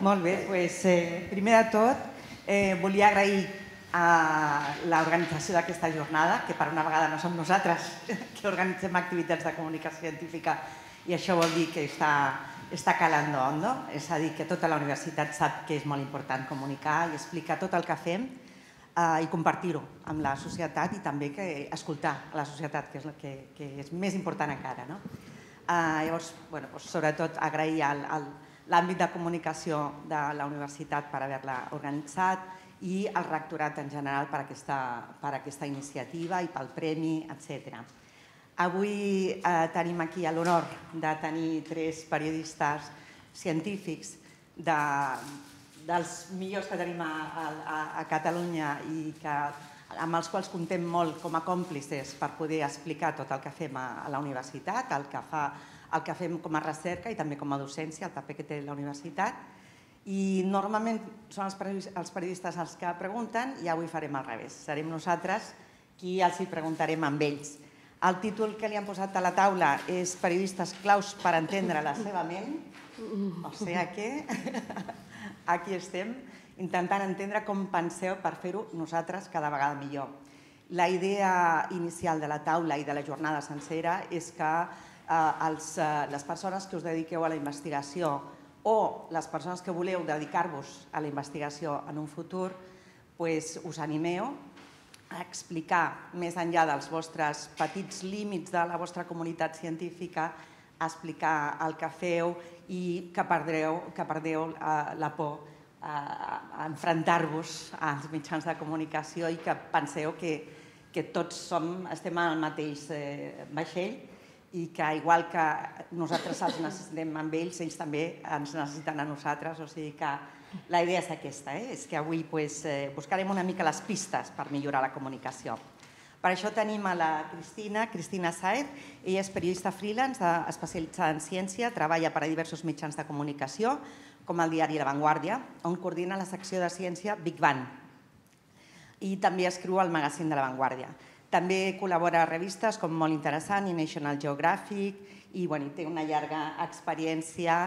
Molt bé, doncs, eh, primer de tot eh, volia agrair a l'organització d'aquesta jornada, que per una vegada no som nosaltres que organitzem activitats de comunicació científica i això vol dir que està, està calando hondo, és a dir, que tota la universitat sap que és molt important comunicar i explicar tot el que fem eh, i compartir-ho amb la societat i també que escoltar a la societat, que és que, que és més important encara. No? Eh, llavors, bueno, doncs, sobretot agrair al, al, l'àmbit de comunicació de la universitat per haver-la organitzat i el rectorat en general per aquesta, per aquesta iniciativa i pel premi, etc. Avui eh, tenim aquí l'honor de tenir tres periodistes científics de, dels millors que tenim a, a, a Catalunya i que, amb els quals contem molt com a còmplices per poder explicar tot el que fem a, a la universitat, el que, fa, el que fem com a recerca i també com a docència, el paper que té la universitat. I normalment són els periodistes els que pregunten i avui farem al revés. Serem nosaltres qui els hi preguntarem amb ells. El títol que li han posat a la taula és Periodistes claus per entendre la seva ment. O sigui que aquí estem intentant entendre com penseu per fer-ho nosaltres cada vegada millor. La idea inicial de la taula i de la jornada sencera és que els, eh, les persones que us dediqueu a la investigació o les persones que voleu dedicar-vos a la investigació en un futur, pues, us animeu a explicar més enllà dels vostres petits límits de la vostra comunitat científica, a explicar el que feu i que perdreu, que perdeu eh, la por a, a enfrontar-vos als mitjans de comunicació i que penseu que, que tots som, estem al mateix eh, vaixell i que igual que nosaltres els necessitem amb ells, ells també ens necessiten a nosaltres, o sigui que la idea és aquesta, eh? és que avui pues, eh, buscarem una mica les pistes per millorar la comunicació. Per això tenim a la Cristina, Cristina Saez, ella és periodista freelance especialitzada en ciència, treballa per a diversos mitjans de comunicació, com el diari La Vanguardia, on coordina la secció de ciència Big Bang. I també escriu al magazín de La Vanguardia. També col·labora a revistes com Molt Interessant i National Geographic i bueno, té una llarga experiència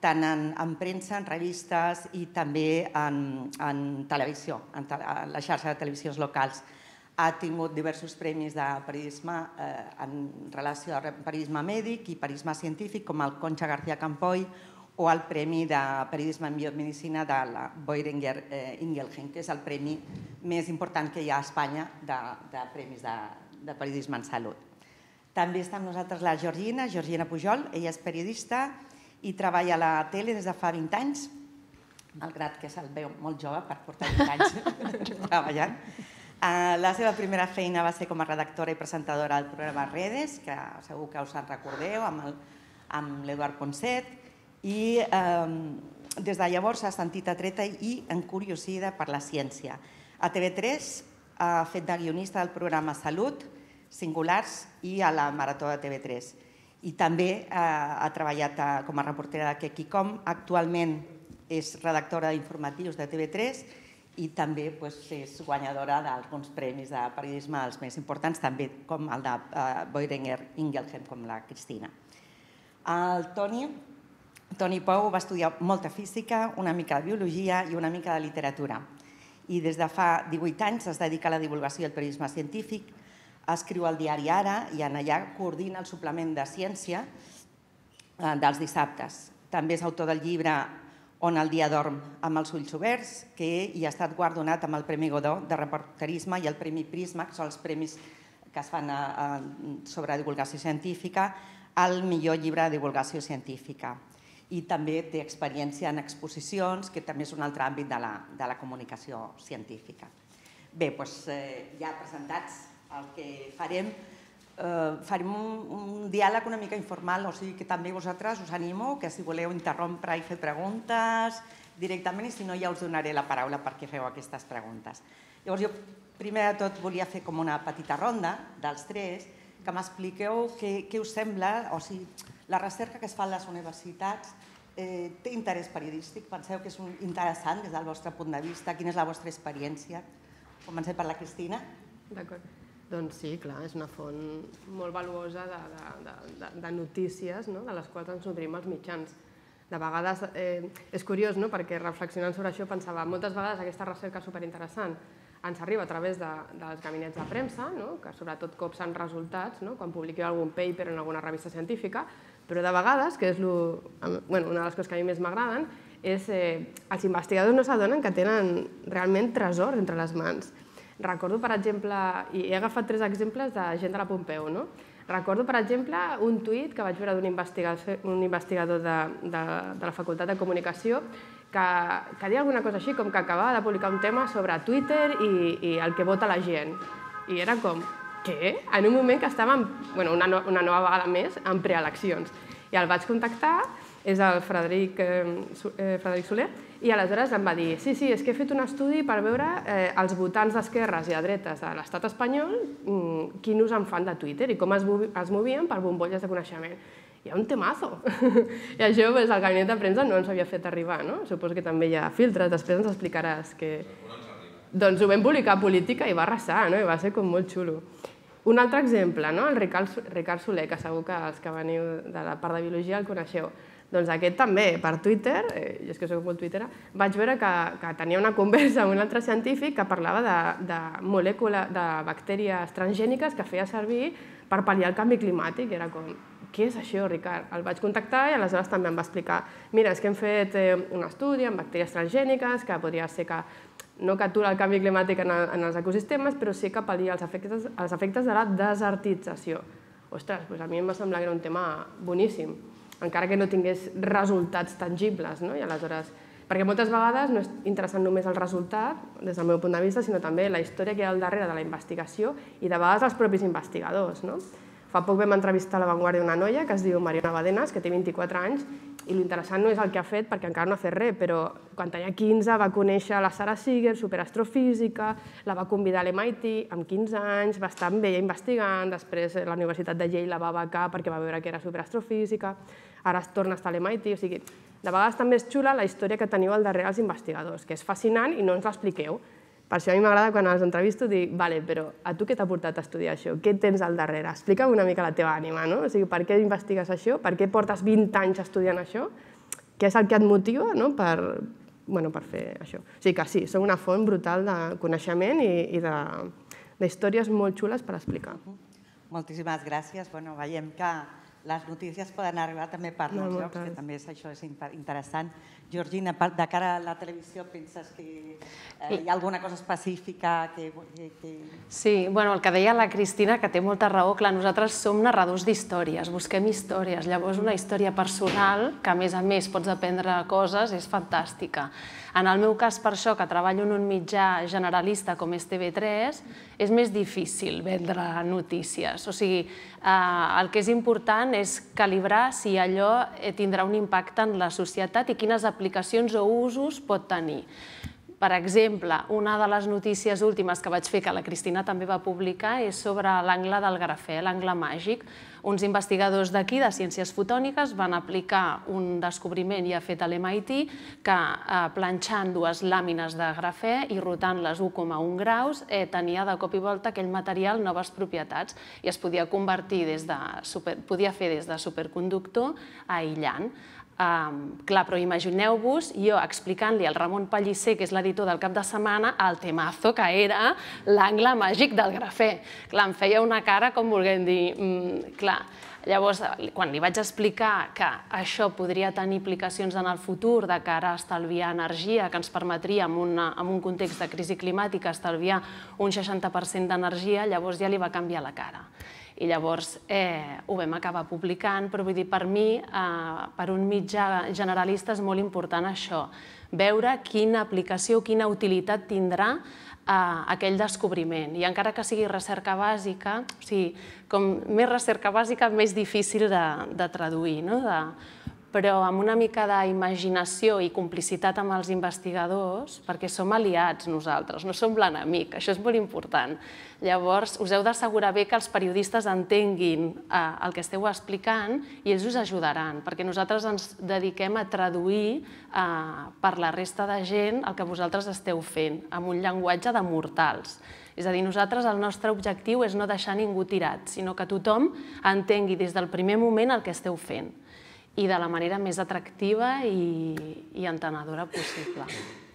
tant en, en premsa, en revistes i també en, en televisió, en, te, en la xarxa de televisions locals. Ha tingut diversos premis de periodisme eh, en relació al periodisme mèdic i periodisme científic, com el Concha García Campoy o el Premi de Periodisme en Biomedicina de la Boehringer eh, Ingelheim, que és el premi més important que hi ha a Espanya de, de premis de, de periodisme en salut. També està amb nosaltres la Georgina, Georgina Pujol, ella és periodista i treballa a la tele des de fa 20 anys, malgrat que se'l veu molt jove per portar 20 anys treballant. Uh, la seva primera feina va ser com a redactora i presentadora del programa Redes, que segur que us en recordeu, amb l'Eduard Ponset, i eh, des de llavors s'ha sentit atreta i encuriosida per la ciència. A TV3 ha fet de guionista del programa Salut, Singulars i a la Marató de TV3. I també eh, ha treballat a, com a reportera de Kekicom. Actualment és redactora d'informatius de TV3 i també pues, és guanyadora d'alguns premis de periodisme els més importants, també com el de uh, Boehringer Ingelheim, com la Cristina. El Toni Toni Pou va estudiar molta física, una mica de biologia i una mica de literatura. I des de fa 18 anys es dedica a la divulgació del periodisme científic, escriu al diari Ara i en allà coordina el suplement de ciència eh, dels dissabtes. També és autor del llibre On el dia dorm amb els ulls oberts, que hi ha estat guardonat amb el Premi Godó de reporterisme i el Premi Prisma, que són els premis que es fan a, a, sobre divulgació científica, al millor llibre de divulgació científica i també té experiència en exposicions, que també és un altre àmbit de la, de la comunicació científica. Bé, doncs, eh, ja presentats el que farem, eh, farem un, un diàleg una mica informal, o sigui que també vosaltres us animo que si voleu interrompre i fer preguntes directament i si no ja us donaré la paraula perquè feu aquestes preguntes. Llavors jo primer de tot volia fer com una petita ronda dels tres, que m'expliqueu què, què us sembla, o sigui, la recerca que es fa a les universitats eh, té interès periodístic? Penseu que és un interessant des del vostre punt de vista? Quina és la vostra experiència? Comencem per la Cristina. D'acord. Doncs sí, clar, és una font molt valuosa de, de, de, de notícies no? de les quals ens nodrim els mitjans. de vegades eh, és curiós, no? perquè reflexionant sobre això pensava, moltes vegades aquesta recerca superinteressant ens arriba a través de, dels gabinets de premsa, no? que sobretot copsen resultats no? quan publiqueu algun paper en alguna revista científica, però de vegades, que és lo, bueno, una de les coses que a mi més m'agraden, és eh, els investigadors no s'adonen que tenen realment tresors entre les mans. Recordo, per exemple, i he agafat tres exemples de gent de la Pompeu, no? Recordo, per exemple, un tuit que vaig veure d'un un investigador de, de, de la Facultat de Comunicació que, que deia alguna cosa així com que acabava de publicar un tema sobre Twitter i, i el que vota la gent. I era com, què? En un moment que estàvem, bueno, una, no, una nova vegada més, en preeleccions. I el vaig contactar, és el Frederic, eh, eh Frederic Soler, i aleshores em va dir, sí, sí, és que he fet un estudi per veure eh, els votants d'esquerres i de dretes de l'estat espanyol mm, quin ús en fan de Twitter i com es, es movien per bombolles de coneixement. Hi ha un temazo. I això pues, el gabinet de premsa no ens havia fet arribar, no? Suposo que també hi ha filtres, després ens explicaràs que... Doncs ho vam publicar a Política i va arrasar, no? I va ser com molt xulo. Un altre exemple, no? el Ricard, Ricard Soler, que segur que els que veniu de la part de biologia el coneixeu. Doncs aquest també, per Twitter, eh, jo és que soc molt twittera, vaig veure que, que tenia una conversa amb un altre científic que parlava de, de molècules, de bactèries transgèniques que feia servir per pal·liar el canvi climàtic. Era com, què és això, Ricard? El vaig contactar i aleshores també em va explicar mira, és que hem fet eh, un estudi amb bactèries transgèniques que podria ser que no que atura el canvi climàtic en, el, en els ecosistemes, però sí que pal·lia els efectes, els efectes de la desertització. Ostres, doncs a mi em va semblar que era un tema boníssim encara que no tingués resultats tangibles. No? I aleshores, perquè moltes vegades no és interessant només el resultat, des del meu punt de vista, sinó també la història que hi ha al darrere de la investigació i de vegades els propis investigadors. No? Fa poc vam entrevistar a La Vanguardia una noia que es diu Mariona Badenas, que té 24 anys, i l'interessant no és el que ha fet, perquè encara no ha fet res, però quan tenia 15 va conèixer la Sara Seeger, superastrofísica, la va convidar a l'MIT, amb 15 anys, va estar amb ella investigant, després la Universitat de Yale la va becar perquè va veure que era superastrofísica, ara es torna a estar a l'MIT, o sigui, de vegades també és xula la història que teniu al darrere els investigadors, que és fascinant i no ens l'expliqueu. Per això a mi m'agrada quan els entrevisto dir, vale, però a tu què t'ha portat a estudiar això? Què tens al darrere? Explica'm una mica la teva ànima, no? O sigui, per què investigues això? Per què portes 20 anys estudiant això? Què és el que et motiva no? per, bueno, per fer això? O sigui que sí, són una font brutal de coneixement i, i de, de històries molt xules per explicar. Moltíssimes gràcies. Bueno, veiem que les notícies poden arribar també per no, llocs, que també és, això és interessant. Georgina, de cara a la televisió, penses que eh, hi ha alguna cosa específica que... que... Sí, bueno, el que deia la Cristina, que té molta raó, clar, nosaltres som narradors d'històries, busquem històries, llavors una història personal, que a més a més pots aprendre coses, és fantàstica. En el meu cas, per això, que treballo en un mitjà generalista com és TV3, és més difícil vendre notícies. O sigui, eh, el que és important és calibrar si allò eh, tindrà un impacte en la societat i quines aplicacions o usos pot tenir. Per exemple, una de les notícies últimes que vaig fer, que la Cristina també va publicar, és sobre l'angle del grafè, l'angle màgic. Uns investigadors d'aquí, de Ciències Fotòniques, van aplicar un descobriment ja fet a l'MIT que eh, planxant dues làmines de grafè i rotant-les 1,1 graus eh, tenia de cop i volta aquell material noves propietats i es podia convertir des de super, podia fer des de superconductor a aïllant. Clar, però imagineu-vos jo explicant-li al Ramon Pellicer, que és l'editor del cap de setmana, el temazo que era l'angle màgic del grafè. Clar, em feia una cara com volguem dir, mm, clar, Llavors, quan li vaig explicar que això podria tenir implicacions en el futur de cara a estalviar energia, que ens permetria, en, en un context de crisi climàtica, estalviar un 60% d'energia, llavors ja li va canviar la cara. I llavors eh, ho vam acabar publicant, però vull dir, per mi, eh, per un mitjà generalista és molt important això, veure quina aplicació, quina utilitat tindrà eh, aquell descobriment. I encara que sigui recerca bàsica, o sigui, com més recerca bàsica, més difícil de, de traduir, no? de, però amb una mica d'imaginació i complicitat amb els investigadors, perquè som aliats nosaltres, no som l'enemic, això és molt important. Llavors, us heu d'assegurar bé que els periodistes entenguin eh, el que esteu explicant i ells us ajudaran, perquè nosaltres ens dediquem a traduir eh, per la resta de gent el que vosaltres esteu fent, amb un llenguatge de mortals. És a dir, nosaltres el nostre objectiu és no deixar ningú tirat, sinó que tothom entengui des del primer moment el que esteu fent i de la manera més atractiva i, i entenedora possible.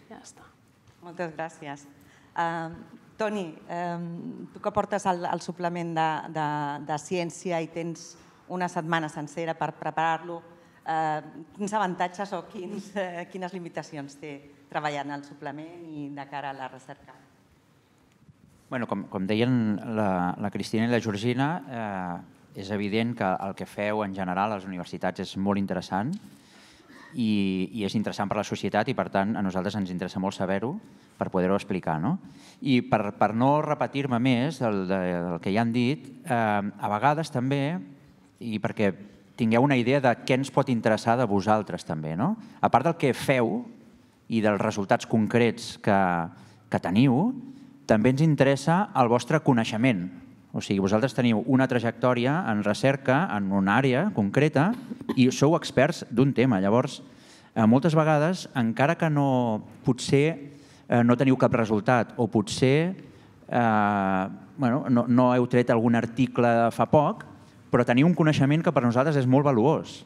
Ja està. Moltes gràcies. Uh, Toni, uh, tu que portes el, el suplement de, de, de ciència i tens una setmana sencera per preparar-lo, uh, quins avantatges o quins, uh, quines limitacions té treballar en el suplement i de cara a la recerca? Bueno, com, com deien la, la Cristina i la Georgina, eh, és evident que el que feu en general a les universitats és molt interessant i, i és interessant per a la societat i per tant a nosaltres ens interessa molt saber-ho per poder-ho explicar. No? I per, per no repetir-me més del, del que ja han dit, eh, a vegades també, i perquè tingueu una idea de què ens pot interessar de vosaltres també, no? a part del que feu i dels resultats concrets que, que teniu, també ens interessa el vostre coneixement. O sigui, vosaltres teniu una trajectòria en recerca en una àrea concreta i sou experts d'un tema. Llavors, eh, moltes vegades, encara que no potser eh, no teniu cap resultat o potser eh, bueno, no, no heu tret algun article fa poc, però teniu un coneixement que per nosaltres és molt valuós,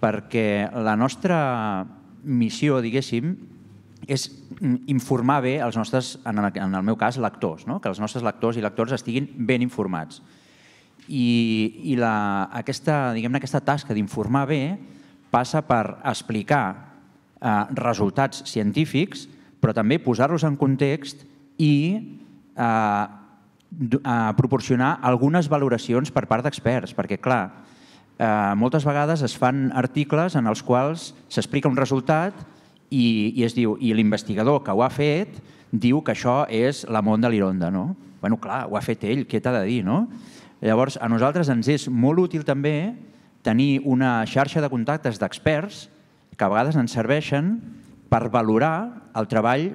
perquè la nostra missió, diguéssim, és informar bé els nostres, en el, en el meu cas, lectors, no? que els nostres lectors i lectors estiguin ben informats. I, i la, aquesta, diguem aquesta tasca d'informar bé passa per explicar eh, resultats científics, però també posar-los en context i eh, eh, proporcionar algunes valoracions per part d'experts, perquè, clar, eh, moltes vegades es fan articles en els quals s'explica un resultat i, i es diu, i l'investigador que ho ha fet diu que això és la món de l'Ironda, no? Bueno, clar, ho ha fet ell, què t'ha de dir, no? Llavors, a nosaltres ens és molt útil també tenir una xarxa de contactes d'experts que a vegades ens serveixen per valorar el treball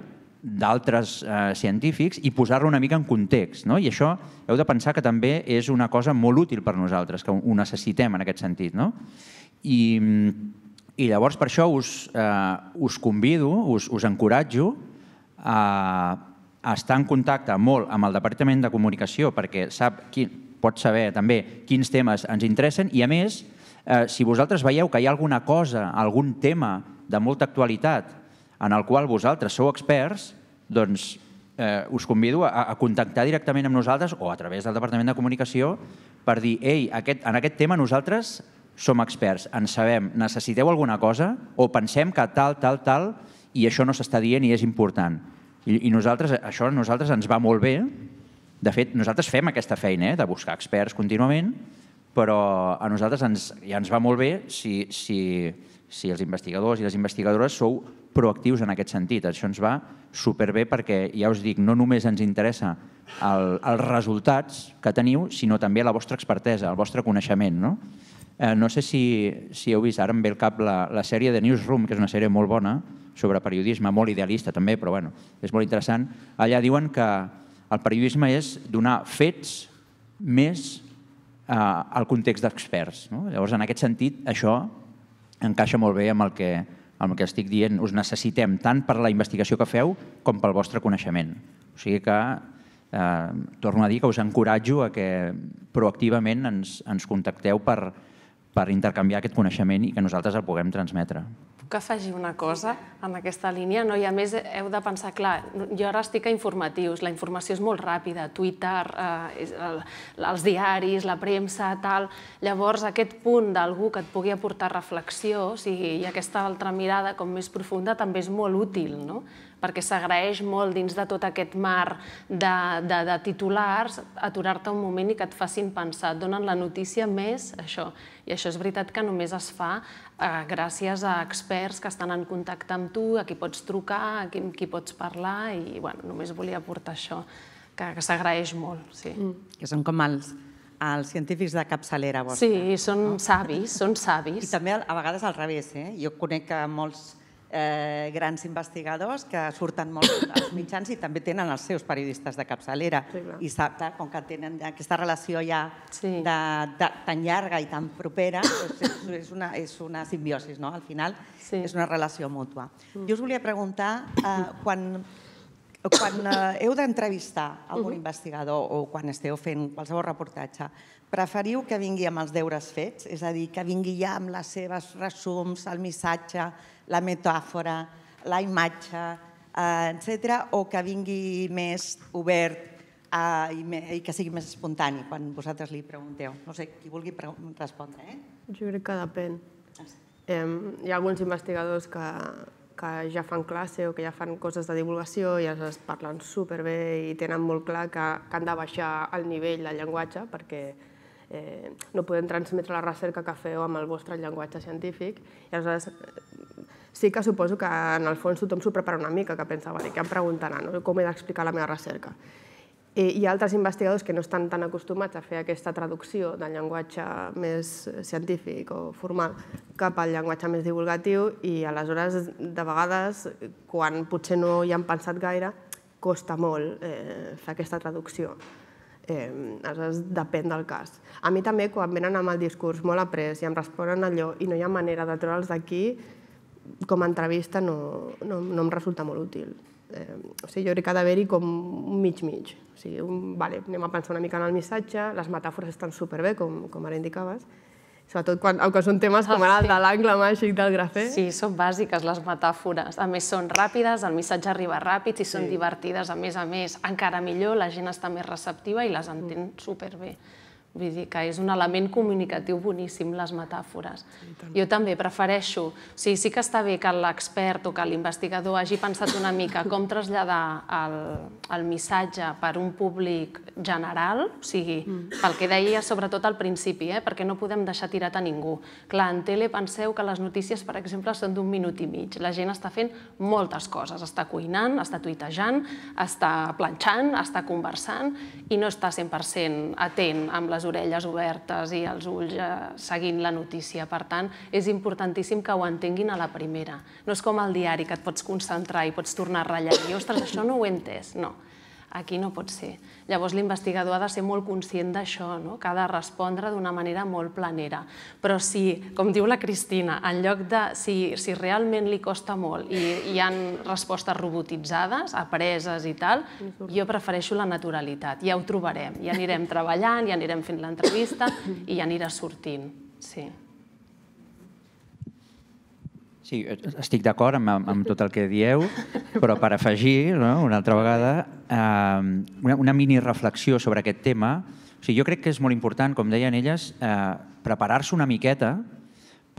d'altres eh, científics i posar-lo una mica en context. No? I això heu de pensar que també és una cosa molt útil per nosaltres, que ho necessitem en aquest sentit. No? I, i llavors per això us, eh, us convido, us, us encoratjo a, a estar en contacte molt amb el Departament de Comunicació perquè sap qui, pot saber també quins temes ens interessen. I a més, eh, si vosaltres veieu que hi ha alguna cosa, algun tema de molta actualitat en el qual vosaltres sou experts, doncs eh, us convido a, a contactar directament amb nosaltres o a través del Departament de Comunicació per dir, ei, aquest, en aquest tema nosaltres som experts, en sabem, necessiteu alguna cosa o pensem que tal, tal, tal, i això no s'està dient i és important. I, I nosaltres, això a nosaltres ens va molt bé. De fet, nosaltres fem aquesta feina eh, de buscar experts contínuament, però a nosaltres ens, ja ens va molt bé si, si, si els investigadors i les investigadores sou proactius en aquest sentit. Això ens va superbé perquè, ja us dic, no només ens interessa el, els resultats que teniu, sinó també la vostra expertesa, el vostre coneixement. No? Eh, no sé si, si heu vist, ara em ve al cap la, la sèrie de Newsroom, que és una sèrie molt bona, sobre periodisme, molt idealista també, però bueno, és molt interessant. Allà diuen que el periodisme és donar fets més eh, al context d'experts. No? Llavors, en aquest sentit, això encaixa molt bé amb el que, amb el que estic dient. Us necessitem tant per la investigació que feu com pel vostre coneixement. O sigui que, eh, torno a dir que us encoratjo a que proactivament ens, ens contacteu per, per intercanviar aquest coneixement i que nosaltres el puguem transmetre. Puc afegir una cosa en aquesta línia? No? I a més heu de pensar, clar, jo ara estic a informatius, la informació és molt ràpida, Twitter, eh, el, els diaris, la premsa, tal. Llavors, aquest punt d'algú que et pugui aportar reflexió, o sigui, i aquesta altra mirada com més profunda també és molt útil, no? Perquè s'agraeix molt dins de tot aquest mar de, de, de titulars aturar-te un moment i que et facin pensar, et donen la notícia més això. I això és veritat que només es fa eh, gràcies a experts que estan en contacte amb tu, a qui pots trucar, a qui, qui pots parlar, i bueno, només volia aportar això, que, que s'agraeix molt. Sí. Mm. Que són com els, els científics de capçalera vostra. Sí, són no? savis, són savis. I també a vegades al revés. Eh? Jo conec molts eh, grans investigadors que surten molt als mitjans i també tenen els seus periodistes de capçalera. Sí, I sap, clar, com que tenen aquesta relació ja sí. de, de, tan llarga i tan propera, doncs és, és, una, és una simbiosi, no? Al final sí. és una relació mútua. Mm. Jo us volia preguntar, eh, quan quan eh, heu d'entrevistar algun investigador o quan esteu fent qualsevol reportatge, preferiu que vingui amb els deures fets? És a dir, que vingui ja amb les seves resums, el missatge, la metàfora, la imatge, eh, etc o que vingui més obert eh, i, me, i que sigui més espontani quan vosaltres li pregunteu? No sé, qui vulgui respondre, eh? Jo crec que depèn. Eh, hi ha alguns investigadors que, que ja fan classe o que ja fan coses de divulgació i es parlen superbé i tenen molt clar que, que han de baixar el nivell del llenguatge perquè eh, no podem transmetre la recerca que feu amb el vostre llenguatge científic. I aleshores sí que suposo que en el fons tothom s'ho prepara una mica, que pensa, vale, què em preguntaran, no? com he d'explicar la meva recerca. Hi ha altres investigadors que no estan tan acostumats a fer aquesta traducció del llenguatge més científic o formal cap al llenguatge més divulgatiu i aleshores, de vegades, quan potser no hi han pensat gaire, costa molt eh, fer aquesta traducció. Eh, aleshores, depèn del cas. A mi també, quan venen amb el discurs molt après i em responen allò i no hi ha manera de treure'ls d'aquí, com a entrevista no, no, no em resulta molt útil. Eh, o sigui, jo crec que ha d'haver-hi com un mig-mig. O sigui, un, vale, anem a pensar una mica en el missatge, les metàfores estan superbé, com, com ara indicaves, sobretot quan, que són temes com ara el de l'angle màgic del grafè. Sí, són bàsiques les metàfores. A més, són ràpides, el missatge arriba ràpid, i són sí. divertides, a més a més, encara millor, la gent està més receptiva i les entén superbé. Vull dir que és un element comunicatiu boníssim, les metàfores. Jo també prefereixo, o sigui, sí que està bé que l'expert o que l'investigador hagi pensat una mica com traslladar el, el missatge per un públic general, o sigui, mm. pel que deia sobretot al principi, eh, perquè no podem deixar tirat a ningú. Clar, en tele penseu que les notícies, per exemple, són d'un minut i mig. La gent està fent moltes coses, està cuinant, està tuitejant, està planxant, està conversant i no està 100% atent amb les orelles obertes i els ulls eh, seguint la notícia. Per tant, és importantíssim que ho entenguin a la primera. No és com el diari, que et pots concentrar i pots tornar a ratllar i, ostres, això no ho he entès. No, Aquí no pot ser. Llavors l'investigador ha de ser molt conscient d'això, no? que ha de respondre d'una manera molt planera. Però si, com diu la Cristina, en lloc de... Si, si realment li costa molt i hi han respostes robotitzades, apreses i tal, jo prefereixo la naturalitat. Ja ho trobarem. Ja anirem treballant, ja anirem fent l'entrevista i ja anirà sortint. Sí. Sí, estic d'acord amb, amb tot el que dieu, però per afegir, no, una altra vegada, eh, una, una mini reflexió sobre aquest tema. O sigui, jo crec que és molt important, com deien elles, eh, preparar-se una miqueta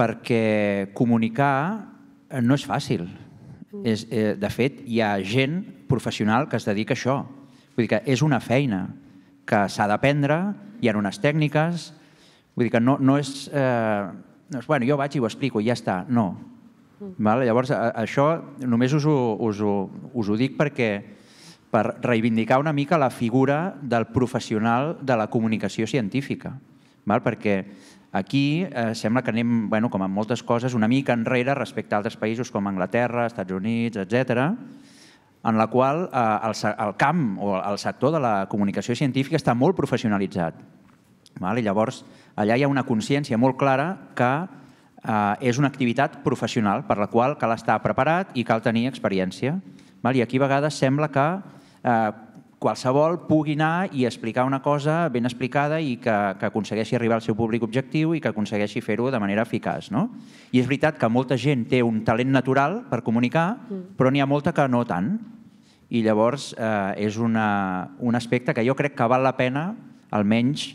perquè comunicar no és fàcil. És, eh, de fet, hi ha gent professional que es dedica a això. Vull dir que és una feina que s'ha d'aprendre, hi ha unes tècniques, vull dir que no, no és... Eh, no és, bueno, jo vaig i ho explico ja està. No, Val? Llavors, això només us ho, us, ho, us ho dic perquè per reivindicar una mica la figura del professional de la comunicació científica. Val? Perquè aquí eh, sembla que anem, bueno, com en moltes coses, una mica enrere respecte a altres països com Anglaterra, Estats Units, etc, en la qual eh, el, el camp o el sector de la comunicació científica està molt professionalitzat. Val? I llavors, allà hi ha una consciència molt clara que eh, és una activitat professional per la qual cal estar preparat i cal tenir experiència. Val? I aquí a vegades sembla que eh, qualsevol pugui anar i explicar una cosa ben explicada i que, que aconsegueixi arribar al seu públic objectiu i que aconsegueixi fer-ho de manera eficaç. No? I és veritat que molta gent té un talent natural per comunicar, mm. però n'hi ha molta que no tant. I llavors eh, és una, un aspecte que jo crec que val la pena, almenys,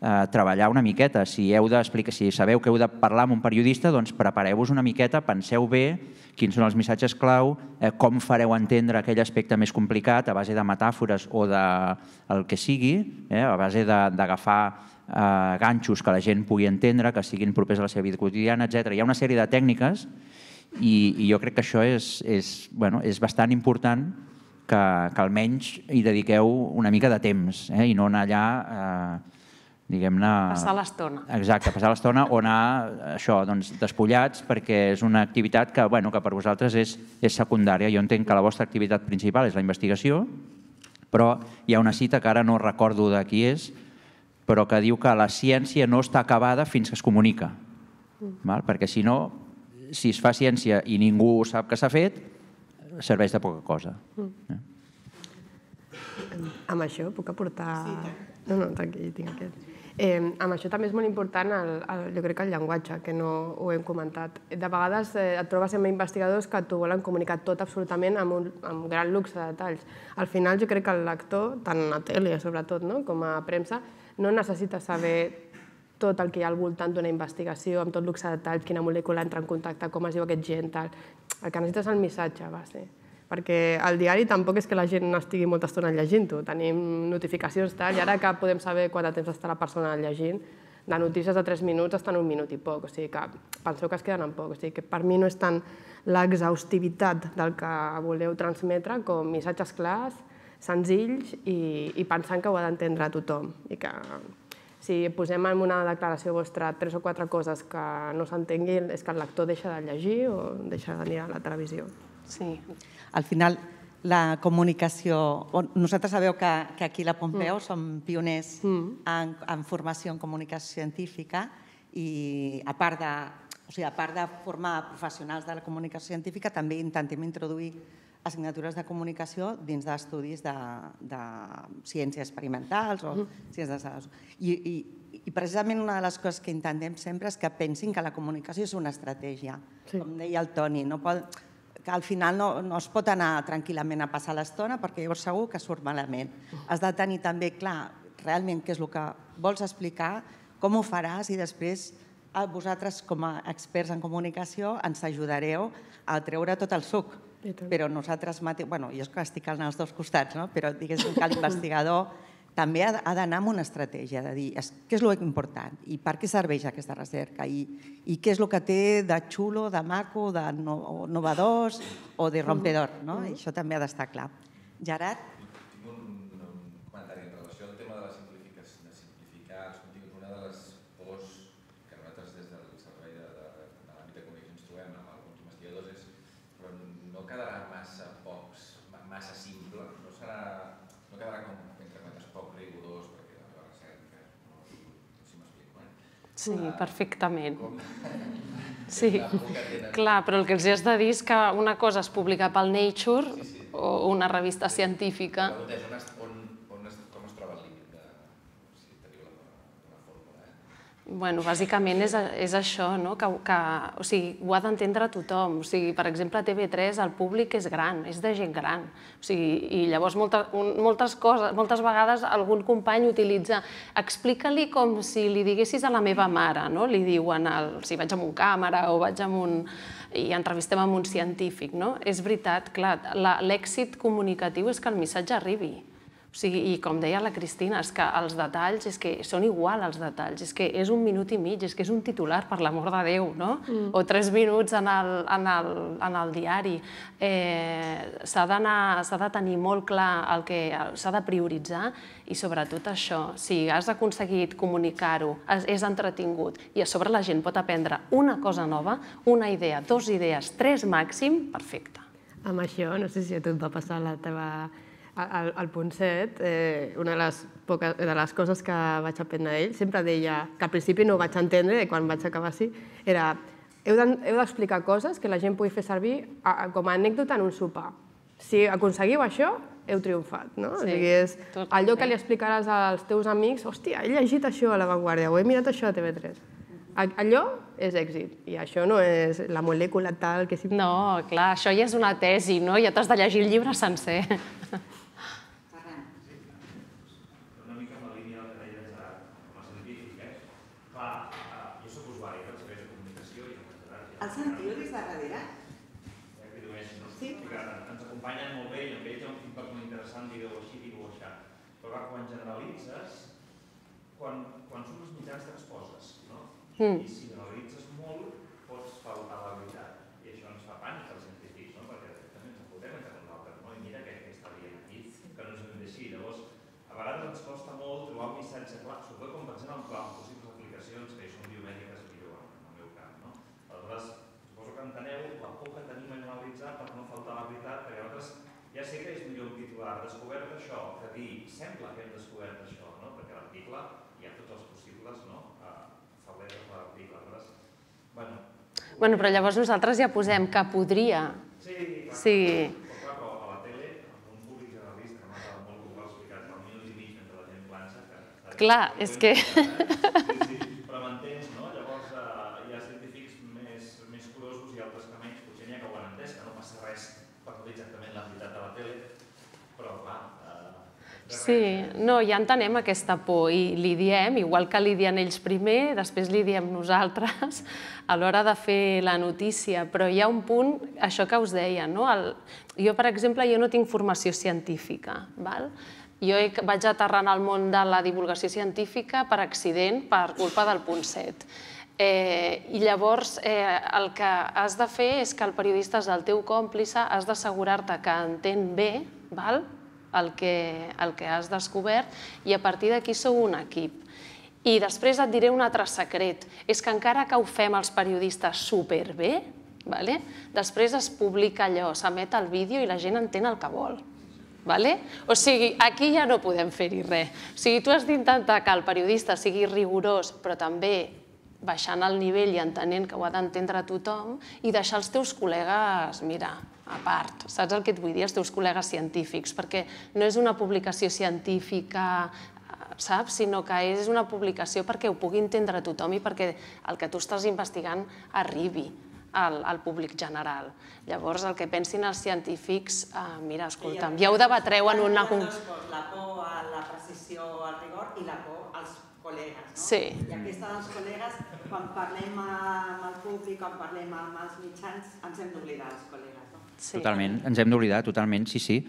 eh, treballar una miqueta. Si, heu si sabeu que heu de parlar amb un periodista, doncs prepareu-vos una miqueta, penseu bé quins són els missatges clau, eh, com fareu entendre aquell aspecte més complicat a base de metàfores o de el que sigui, eh, a base d'agafar eh, ganxos que la gent pugui entendre, que siguin propers a la seva vida quotidiana, etc. Hi ha una sèrie de tècniques i, i jo crec que això és, és, bueno, és bastant important que, que almenys hi dediqueu una mica de temps eh, i no anar allà eh, diguem-ne... Passar l'estona. Exacte, passar l'estona o anar això, doncs, despullats perquè és una activitat que, bueno, que per vosaltres és, és secundària. Jo entenc que la vostra activitat principal és la investigació, però hi ha una cita que ara no recordo de qui és, però que diu que la ciència no està acabada fins que es comunica. Mm. Val? Perquè si no, si es fa ciència i ningú sap que s'ha fet, serveix de poca cosa. Mm. Eh? amb això puc aportar... Sí, no, no, tranquil, tinc aquest. Eh, amb això també és molt important, el, el, jo crec que el llenguatge, que no ho hem comentat. De vegades eh, et trobes amb investigadors que t'ho volen comunicar tot absolutament amb un amb gran luxe de detalls. Al final jo crec que el lector, tant a tele sobretot, no? com a premsa, no necessita saber tot el que hi ha al voltant d'una investigació, amb tot luxe de detalls, quina molècula entra en contacte, com es diu aquest gent, tal. El que necessites és el missatge, base perquè el diari tampoc és que la gent estigui molta estona llegint-ho. Tenim notificacions tal, i ara que podem saber quant de temps està la persona llegint, de notícies de 3 minuts estan un minut i poc, o sigui que penseu que es queden en poc. O sigui que per mi no és tant l'exhaustivitat del que voleu transmetre com missatges clars, senzills i, i pensant que ho ha d'entendre tothom. I que si posem en una declaració vostra tres o quatre coses que no s'entenguin, és que el lector deixa de llegir o deixa d'anar a la televisió. Sí. Al final, la comunicació... Nosaltres sabeu que, que aquí a la Pompeu mm. som pioners mm. en, en formació en comunicació científica i a part de, o sigui, a part de formar professionals de la comunicació científica, també intentem introduir assignatures de comunicació dins d'estudis de, de ciències experimentals o mm. ciències de I, i, I precisament una de les coses que intentem sempre és que pensin que la comunicació és una estratègia. Sí. Com deia el Toni, no pot, que al final no, no es pot anar tranquil·lament a passar l'estona perquè llavors segur que surt malament. Has de tenir també clar realment què és el que vols explicar, com ho faràs i després vosaltres com a experts en comunicació ens ajudareu a treure tot el suc. Però nosaltres mateix, bueno, jo és que estic en els dos costats, no? però diguéssim que l'investigador també ha d'anar amb una estratègia, de dir què és el important i per què serveix aquesta recerca i, i què és el que té de xulo, de maco, de no, novedós o de rompedor. No? Mm -hmm. Això també ha d'estar clar. Gerard? Tinc un, un comentari en relació al tema de, la simplificació, de simplificar els continguts. Una de les pors que nosaltres des del servei de, de, de l'àmbit de comunicació ens trobem amb alguns investigadors és però no quedarà massa pocs, massa simple, no, serà, no quedarà com Sí, perfectament. Sí, clar, però el que els has de dir és que una cosa és publicar pel Nature o una revista científica. Bueno, bàsicament és, és això, no? que, que o sigui, ho ha d'entendre tothom. O sigui, per exemple, a TV3 el públic és gran, és de gent gran. O sigui, I llavors molta, un, moltes, coses, moltes vegades algun company utilitza explica-li com si li diguessis a la meva mare, no? li diuen el, si vaig amb un càmera o vaig amb un i entrevistem amb un científic. No? És veritat, clar, l'èxit comunicatiu és que el missatge arribi. O sigui, i com deia la Cristina, és que els detalls és que són igual els detalls, és que és un minut i mig, és que és un titular, per l'amor de Déu, no? Mm. O tres minuts en el, en el, en el diari. Eh, s'ha de tenir molt clar el que s'ha de prioritzar i sobretot això, si has aconseguit comunicar-ho, és entretingut i a sobre la gent pot aprendre una cosa nova, una idea, dos idees, tres màxim, perfecte. Amb això, no sé si a tu et va passar la teva al, al punt 7, eh, una de les, poques, de les coses que vaig aprendre d'ell, sempre deia, que al principi no ho vaig entendre, i quan vaig acabar així, era heu d'explicar de, coses que la gent pugui fer servir a, a, com a anècdota en un sopar. Si aconseguiu això, heu triomfat, no? Sí, o sigui, és allò que li explicaràs als teus amics, hòstia, he llegit això a l'avantguàrdia, o he mirat això a TV3. Allò és èxit, i això no és la molècula tal que... No, clar, això ja és una tesi, no? Ja t'has de llegir el llibre sencer. El sentiu des de darrere? Sí. Ens acompanyen molt bé i amb ells hi ha un feedback molt interessant, digueu així, digueu això. Però quan generalitzes, quan, quan surts els mitjans t'exposes, no? Mm. I si generalitzes molt, pots faltar la veritat. I això ens fa pànic als científics, no? Perquè també ens apuntem entre nosaltres, no? I mira què, què està dient aquí, que no ens hem d'així. Llavors, a vegades ens costa molt trobar un missatge clar, sobretot com pensant en clar, possibles aplicacions que són biomèdiques aleshores, suposo que enteneu la por que tenim a generalitzar per no faltar la veritat, perquè altres ja sé que és millor un titular descobert això que dir sembla que hem descobert això, no? perquè l'article hi ha tots els possibles no? febleres de l'article. Aleshores, bueno, bueno, però llavors nosaltres ja posem que podria. Sí, clar, sí. però clar, però a la tele, amb un públic generalista, que m'ha molt com explicar Clar, és que... Sí, sí, però m'entens, no? Llavors eh, hi ha científics més, més curosos i altres que menys, potser n'hi ha que ho han entès, que no passa res per dir exactament la veritat de la tele, però clar... Eh, de Sí, no, ja entenem aquesta por i li diem, igual que li diem ells primer, després li diem nosaltres a l'hora de fer la notícia, però hi ha un punt, això que us deia, no? El, jo, per exemple, jo no tinc formació científica, val? Jo he, vaig aterrar en el món de la divulgació científica per accident, per culpa del punt 7. Eh, I llavors eh, el que has de fer és que el periodista és el teu còmplice, has d'assegurar-te que entén bé val? El, que, el que has descobert i a partir d'aquí sou un equip. I després et diré un altre secret, és que encara que ho fem els periodistes superbé, vale? després es publica allò, s'emet el vídeo i la gent entén el que vol. Vale? O sigui, aquí ja no podem fer-hi res. O sigui, tu has d'intentar que el periodista sigui rigorós, però també baixant el nivell i entenent que ho ha d'entendre tothom i deixar els teus col·legues, mira, a part. Saps el que et vull dir? Els teus col·legues científics, perquè no és una publicació científica saps? sinó que és una publicació perquè ho pugui entendre tothom i perquè el que tu estàs investigant arribi al, al públic general. Llavors, el que pensin els científics, eh, mira, escolta'm, ja ho debatreu en una... La por a la precisió, al rigor, i la por als col·legues. No? Sí. I aquesta dels col·legues, quan parlem amb el públic, quan parlem amb els mitjans, ens hem d'oblidar els col·legues. Sí. Totalment, ens hem d'oblidar, totalment, sí, sí.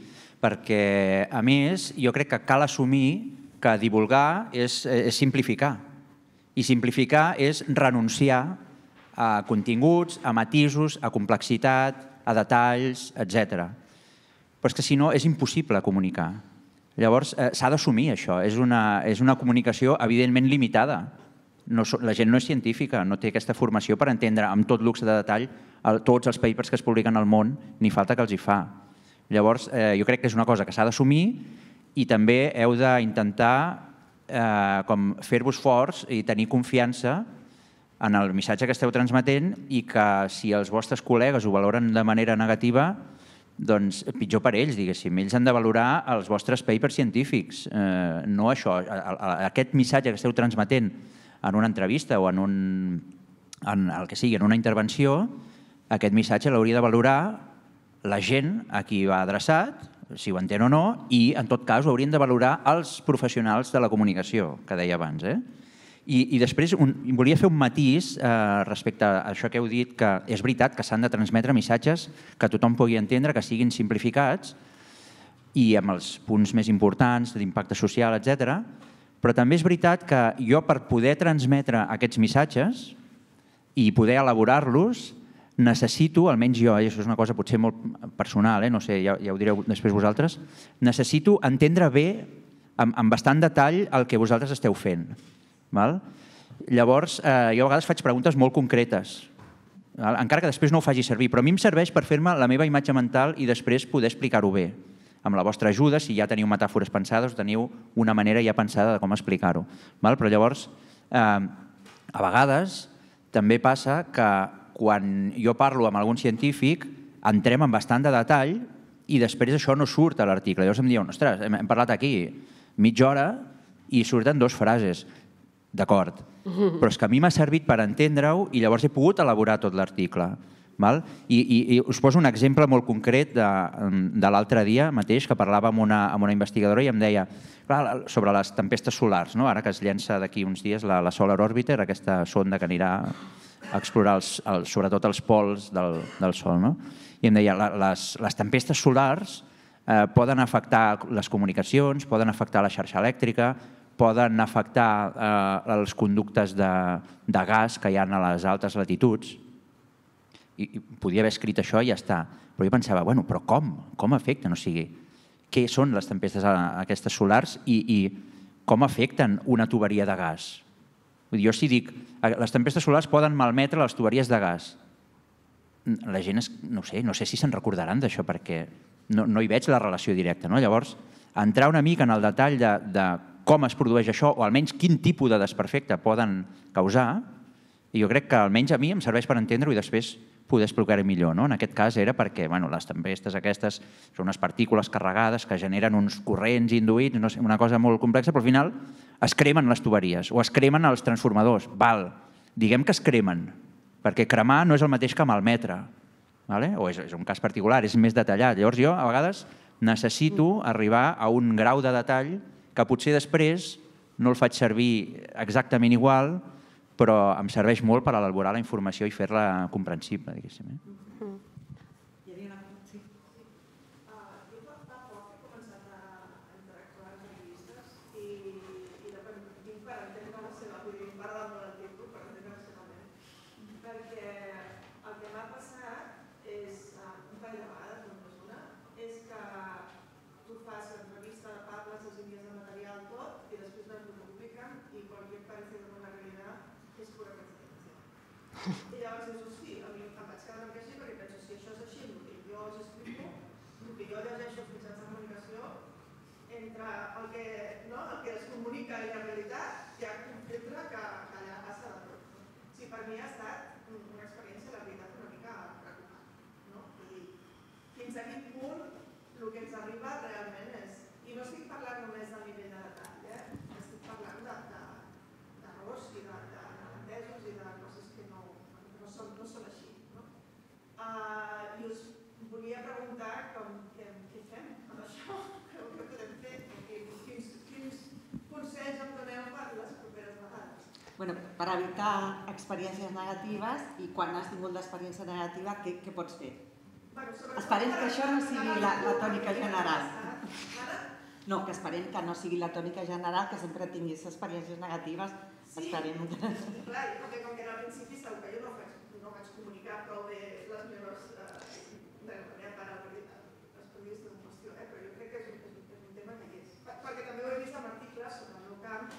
Perquè, a més, jo crec que cal assumir que divulgar és, és simplificar. I simplificar és renunciar a continguts, a matisos, a complexitat, a detalls, etc. Però és que si no és impossible comunicar. Llavors eh, s'ha d'assumir això, és una, és una comunicació evidentment limitada. No, la gent no és científica, no té aquesta formació per entendre amb tot luxe de detall el, tots els papers que es publiquen al món, ni falta que els hi fa. Llavors, eh, jo crec que és una cosa que s'ha d'assumir i també heu d'intentar eh, com fer-vos forts i tenir confiança en el missatge que esteu transmetent i que si els vostres col·legues ho valoren de manera negativa, doncs pitjor per ells, diguéssim. Ells han de valorar els vostres papers científics, eh, no això. A- a- Aquest missatge que esteu transmetent en una entrevista o en, un, en el que sigui, en una intervenció, aquest missatge l'hauria de valorar la gent a qui va adreçat, si ho entén o no, i en tot cas ho haurien de valorar els professionals de la comunicació, que deia abans. Eh? I, I després un, volia fer un matís eh, respecte a això que heu dit, que és veritat que s'han de transmetre missatges que tothom pugui entendre, que siguin simplificats i amb els punts més importants d'impacte social, etc. Però també és veritat que jo per poder transmetre aquests missatges i poder elaborar-los necessito, almenys jo, això és una cosa potser molt personal, eh? no sé, ja, ja ho direu després vosaltres, necessito entendre bé, amb, amb bastant detall, el que vosaltres esteu fent. Val? Llavors, eh, jo a vegades faig preguntes molt concretes, val? encara que després no ho faci servir, però a mi em serveix per fer-me la meva imatge mental i després poder explicar-ho bé. Amb la vostra ajuda, si ja teniu metàfores pensades, teniu una manera ja pensada de com explicar-ho. Però llavors, eh, a vegades també passa que quan jo parlo amb algun científic entrem en bastant de detall i després això no surt a l'article. Llavors em diuen, ostres, hem, hem parlat aquí mitja hora i surten dues frases. D'acord, però és que a mi m'ha servit per entendre-ho i llavors he pogut elaborar tot l'article. Val? I, i, I us poso un exemple molt concret de, de l'altre dia mateix, que parlava amb una, amb una investigadora i em deia clar, sobre les tempestes solars, no? ara que es llença d'aquí uns dies la, la Solar Orbiter, aquesta sonda que anirà a explorar els, els, sobretot els pols del, del Sol. No? I em deia, la, les, les tempestes solars eh, poden afectar les comunicacions, poden afectar la xarxa elèctrica, poden afectar eh, els conductes de, de gas que hi ha a les altes latituds. I, I podia haver escrit això i ja està. Però jo pensava, bueno, però com? Com afecten? O sigui, què són les tempestes aquestes solars i, i com afecten una tuberia de gas? Vull dir, jo si dic, les tempestes solars poden malmetre les tuberies de gas, la gent, és, no sé, no sé si se'n recordaran d'això perquè no, no hi veig la relació directa. No? Llavors, entrar una mica en el detall de, de com es produeix això, o almenys quin tipus de desperfecte poden causar, i jo crec que almenys a mi em serveix per entendre-ho i després poder explicar-ho millor. No? En aquest cas era perquè bueno, les tempestes aquestes són unes partícules carregades que generen uns corrents induïts, no sé, una cosa molt complexa, però al final es cremen les tuberies o es cremen els transformadors. Val, diguem que es cremen, perquè cremar no és el mateix que malmetre. Vale? O és, és un cas particular, és més detallat. Llavors jo, a vegades, necessito arribar a un grau de detall que potser després no el faig servir exactament igual, però em serveix molt per elaborar la informació i fer-la comprensible, diguéssim. Eh? Per evitar experiències negatives i quan has tingut l'experiència negativa, què, què pots fer? Bueno, esperem que això no sigui la, la tònica general. No, que esperem que no sigui la tònica general, que sempre tinguis experiències negatives. Sí, esperem clar, perquè com que al principi segur que jo no vaig, no vaig comunicar prou bé les meves eh, de la meva part les periodistes en qüestió, eh? però jo crec que és un, és un, és un tema que hi és. Perquè també ho he vist en articles sobre el meu camp,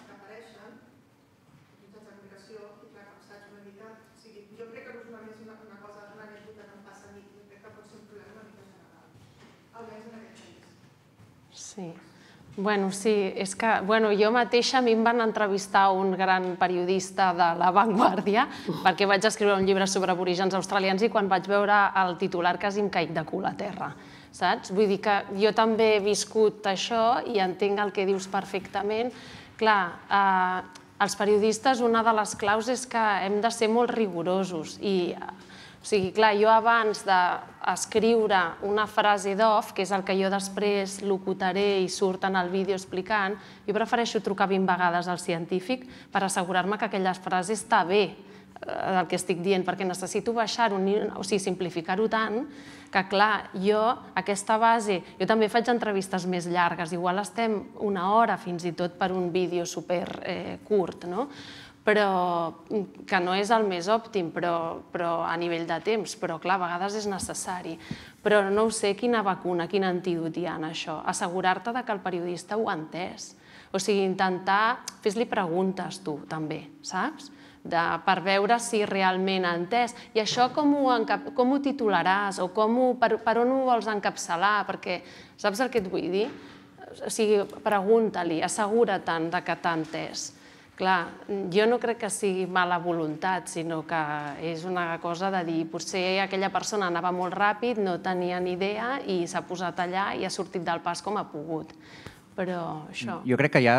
Sí. Bueno, sí, és que bueno, jo mateixa a mi em van entrevistar un gran periodista de La Vanguardia perquè vaig escriure un llibre sobre aborígens australians i quan vaig veure el titular quasi em caïc de cul a terra, saps? Vull dir que jo també he viscut això i entenc el que dius perfectament. Clar, eh, els periodistes una de les claus és que hem de ser molt rigorosos i o sigui, clar, jo abans d'escriure una frase d'off, que és el que jo després locutaré i surt en el vídeo explicant, jo prefereixo trucar 20 vegades al científic per assegurar-me que aquella frase està bé eh, el que estic dient, perquè necessito baixar-ho, o sigui, simplificar-ho tant, que clar, jo, aquesta base, jo també faig entrevistes més llargues, igual estem una hora fins i tot per un vídeo super eh, curt, no? Però que no és el més òptim però, però a nivell de temps, però clar, a vegades és necessari. Però no ho sé quina vacuna, quin antídot hi ha en això. Assegurar-te que el periodista ho ha entès. O sigui, intentar fer-li preguntes tu, també, saps? De, per veure si realment ha entès. I això com ho, encap, com ho titularàs o com ho, per, per on ho vols encapçalar? Perquè saps el que et vull dir? O sigui, pregunta-li, assegura-te'n que t'ha entès Clar, jo no crec que sigui mala voluntat, sinó que és una cosa de dir potser aquella persona anava molt ràpid, no tenia ni idea i s'ha posat allà i ha sortit del pas com ha pogut. Però això... Jo crec que hi ha,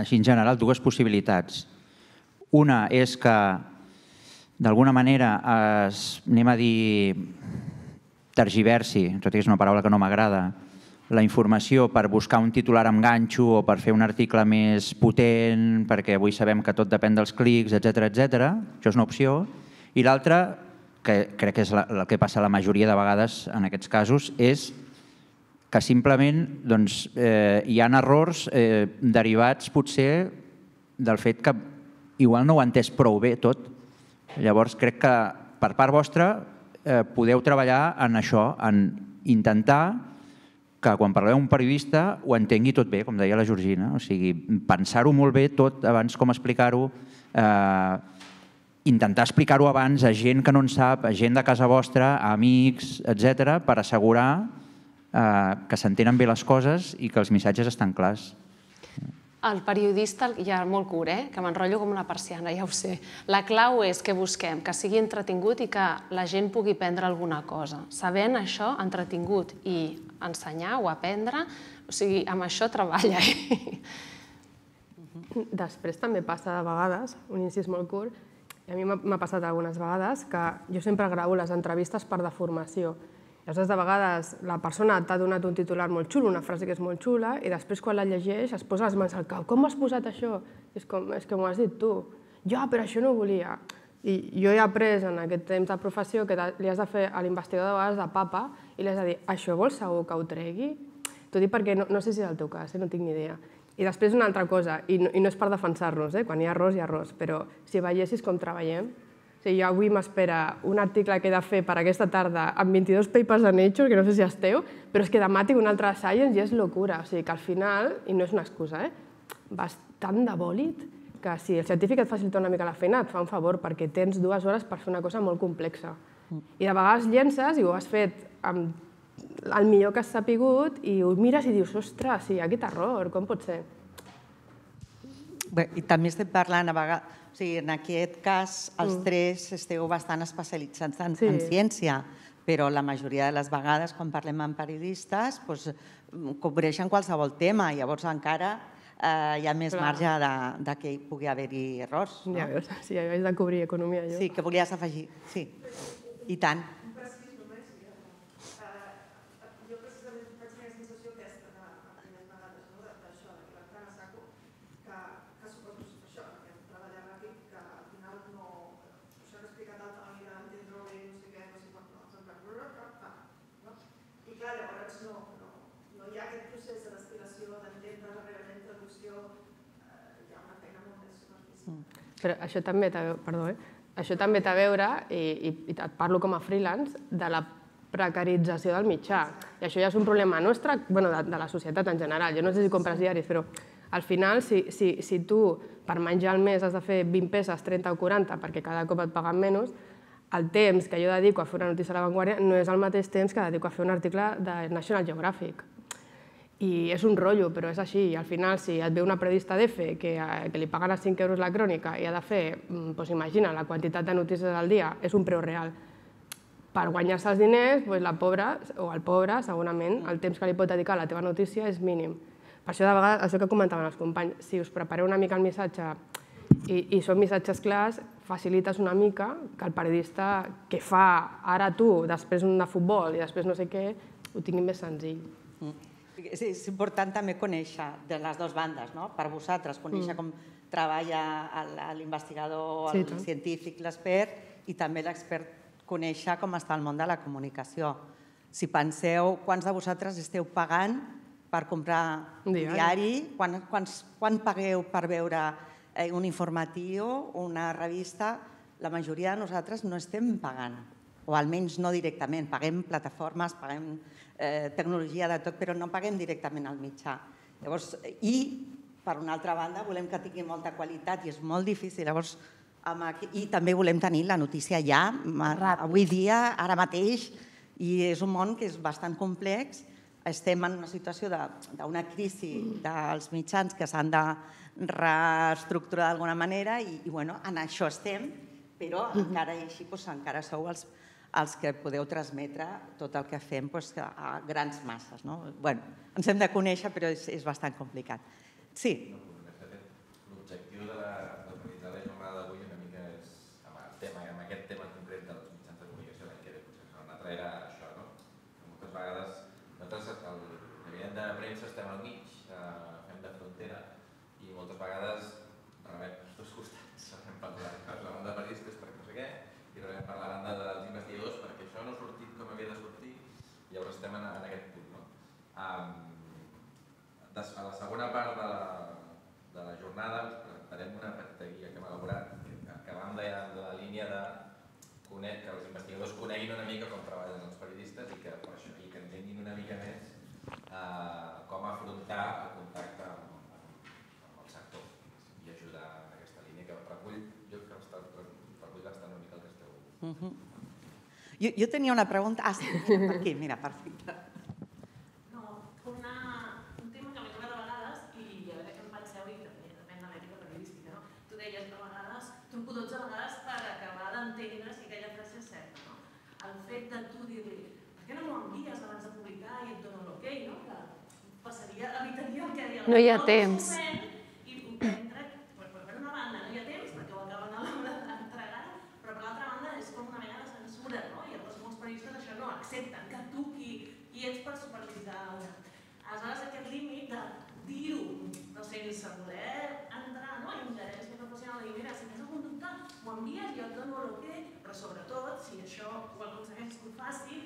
així en general, dues possibilitats. Una és que, d'alguna manera, es, anem a dir, tergiversi, tot i que és una paraula que no m'agrada, la informació per buscar un titular amb ganxo o per fer un article més potent, perquè avui sabem que tot depèn dels clics, etc etc. Això és una opció. I l'altra, que crec que és el que passa la majoria de vegades en aquests casos, és que simplement doncs, eh, hi ha errors eh, derivats potser del fet que igual no ho ha entès prou bé tot. Llavors crec que per part vostra eh, podeu treballar en això, en intentar que quan parleu amb un periodista ho entengui tot bé, com deia la Georgina. O sigui, pensar-ho molt bé tot abans com explicar-ho, eh, intentar explicar-ho abans a gent que no en sap, a gent de casa vostra, a amics, etc, per assegurar eh, que s'entenen bé les coses i que els missatges estan clars. El periodista, ja molt curt, eh? que m'enrotllo com una persiana, ja ho sé. La clau és que busquem que sigui entretingut i que la gent pugui prendre alguna cosa. Sabent això, entretingut i ensenyar o aprendre, o sigui, amb això treballa. Eh? Després també passa de vegades, un incís molt curt, i a mi m'ha passat algunes vegades que jo sempre gravo les entrevistes per deformació. Llavors, de vegades, la persona t'ha donat un titular molt xulo, una frase que és molt xula, i després, quan la llegeix, es posa les mans al cap. Com m'has posat això? I és com, és que m'ho has dit tu. Jo, però això no ho volia. I jo he après en aquest temps de professió que li has de fer a l'investigador de vegades de papa i li has de dir, això vols segur que ho tregui? T'ho dic perquè no, no sé si és el teu cas, eh? no tinc ni idea. I després una altra cosa, i no, i no és per defensar-nos, eh? quan hi ha arròs, hi ha arròs, però si veiessis com treballem, o sigui, jo avui m'espera un article que he de fer per aquesta tarda amb 22 papers de Nature, que no sé si esteu, però és que demà tinc un altre de Science i és locura. O sigui, que al final, i no és una excusa, eh? vas tan de bòlit que si el científic et facilita una mica la feina, et fa un favor, perquè tens dues hores per fer una cosa molt complexa. I de vegades llences i ho has fet amb el millor que has sapigut i ho mires i dius, ostres, sí, aquest error, com pot ser? Bé, I també estem parlant a vegades, o sigui, en aquest cas els mm. tres esteu bastant especialitzats en, sí. en ciència, però la majoria de les vegades quan parlem amb periodistes doncs, cobreixen qualsevol tema, llavors encara eh, hi ha més Clar. marge de, de que hi pugui haver-hi errors. No? Ja veus, sí, ja vaig de cobrir economia jo. Sí, que volies afegir, sí, i tant. Però això també té, perdó, eh? això també té a veure, i, i, i et parlo com a freelance, de la precarització del mitjà. I això ja és un problema nostre, bueno, de, de la societat en general. Jo no sé si compres diaris, però al final, si, si, si tu per menjar al mes has de fer 20 peses, 30 o 40, perquè cada cop et paguen menys, el temps que jo dedico a fer una notícia a l'avantguàrdia no és el mateix temps que dedico a fer un article de National Geographic. I és un rotllo, però és així. I al final, si et ve una periodista d'EFE que, eh, que li paguen a 5 euros la crònica i ha de fer, doncs imagina, la quantitat de notícies al dia, és un preu real. Per guanyar-se els diners, doncs la pobra, o el pobre, segurament, el temps que li pot dedicar a la teva notícia és mínim. Per això, de vegades, això que comentaven els companys, si us prepareu una mica el missatge i, i són missatges clars, facilites una mica que el periodista que fa ara tu, després un de futbol i després no sé què, ho tingui més senzill. Mm. És, és important també conèixer de les dues bandes, no? per vosaltres, conèixer mm. com treballa l'investigador, el, sí, científic, l'expert, i també l'expert conèixer com està el món de la comunicació. Si penseu quants de vosaltres esteu pagant per comprar un diari, diari quan, quants, quan pagueu per veure eh, un informatiu, una revista, la majoria de nosaltres no estem pagant, o almenys no directament. Paguem plataformes, paguem eh, tecnologia de tot, però no paguem directament al mitjà. Llavors, I, per una altra banda, volem que tingui molta qualitat i és molt difícil. Llavors, amb I també volem tenir la notícia ja, avui dia, ara mateix, i és un món que és bastant complex. Estem en una situació d'una crisi dels mitjans que s'han de reestructurar d'alguna manera i, i bueno, en això estem, però encara així doncs, encara sou els, els que podeu transmetre tot el que fem doncs, a grans masses. No? Bueno, ens hem de conèixer, però és, és bastant complicat. Sí. L'objectiu de la, de la jornada d'avui una mica és, amb, el tema, amb aquest tema concret dels mitjans de comunicació, que potser serà una altra era això, no? Moltes vegades, nosaltres, el gabinet de premsa estem al mig, eh, fem de frontera, i moltes vegades rebem els dos costats, sabem parlar de la banda de periodistes perquè no sé què, i rebem per la banda dels investigadors perquè això no ha sortit com havia de sortir i llavors estem en, en aquest punt. No? Um, des, a la segona part de la, de la jornada us presentarem una petita guia que hem elaborat que, que vam de, de la línia de conec, que els investigadors coneguin una mica com treballen els periodistes i que, per això, i que entenguin una mica més uh, com afrontar el contacte amb, amb, amb el sector i ajudar en aquesta línia que recull, jo que recull bastant una mica el que esteu... Uh -huh. Jo, jo tenia una pregunta... Ah, sí, mira, per aquí, mira, perfecte. No, un tema que em penseu, i també no? tu vegades acabar d'entendre si aquella frase és certa. No? El fet de tu dir-li, no envies abans de publicar i et dono no? Passaria, evitaria el que. No hi ha temps. Sense voler entrar no? en ingerència professional dir, mira, si tens algun dubte, m'ho envies i jo et dono l'ok, però sobretot, si això ho aconsegueixes que ho faci,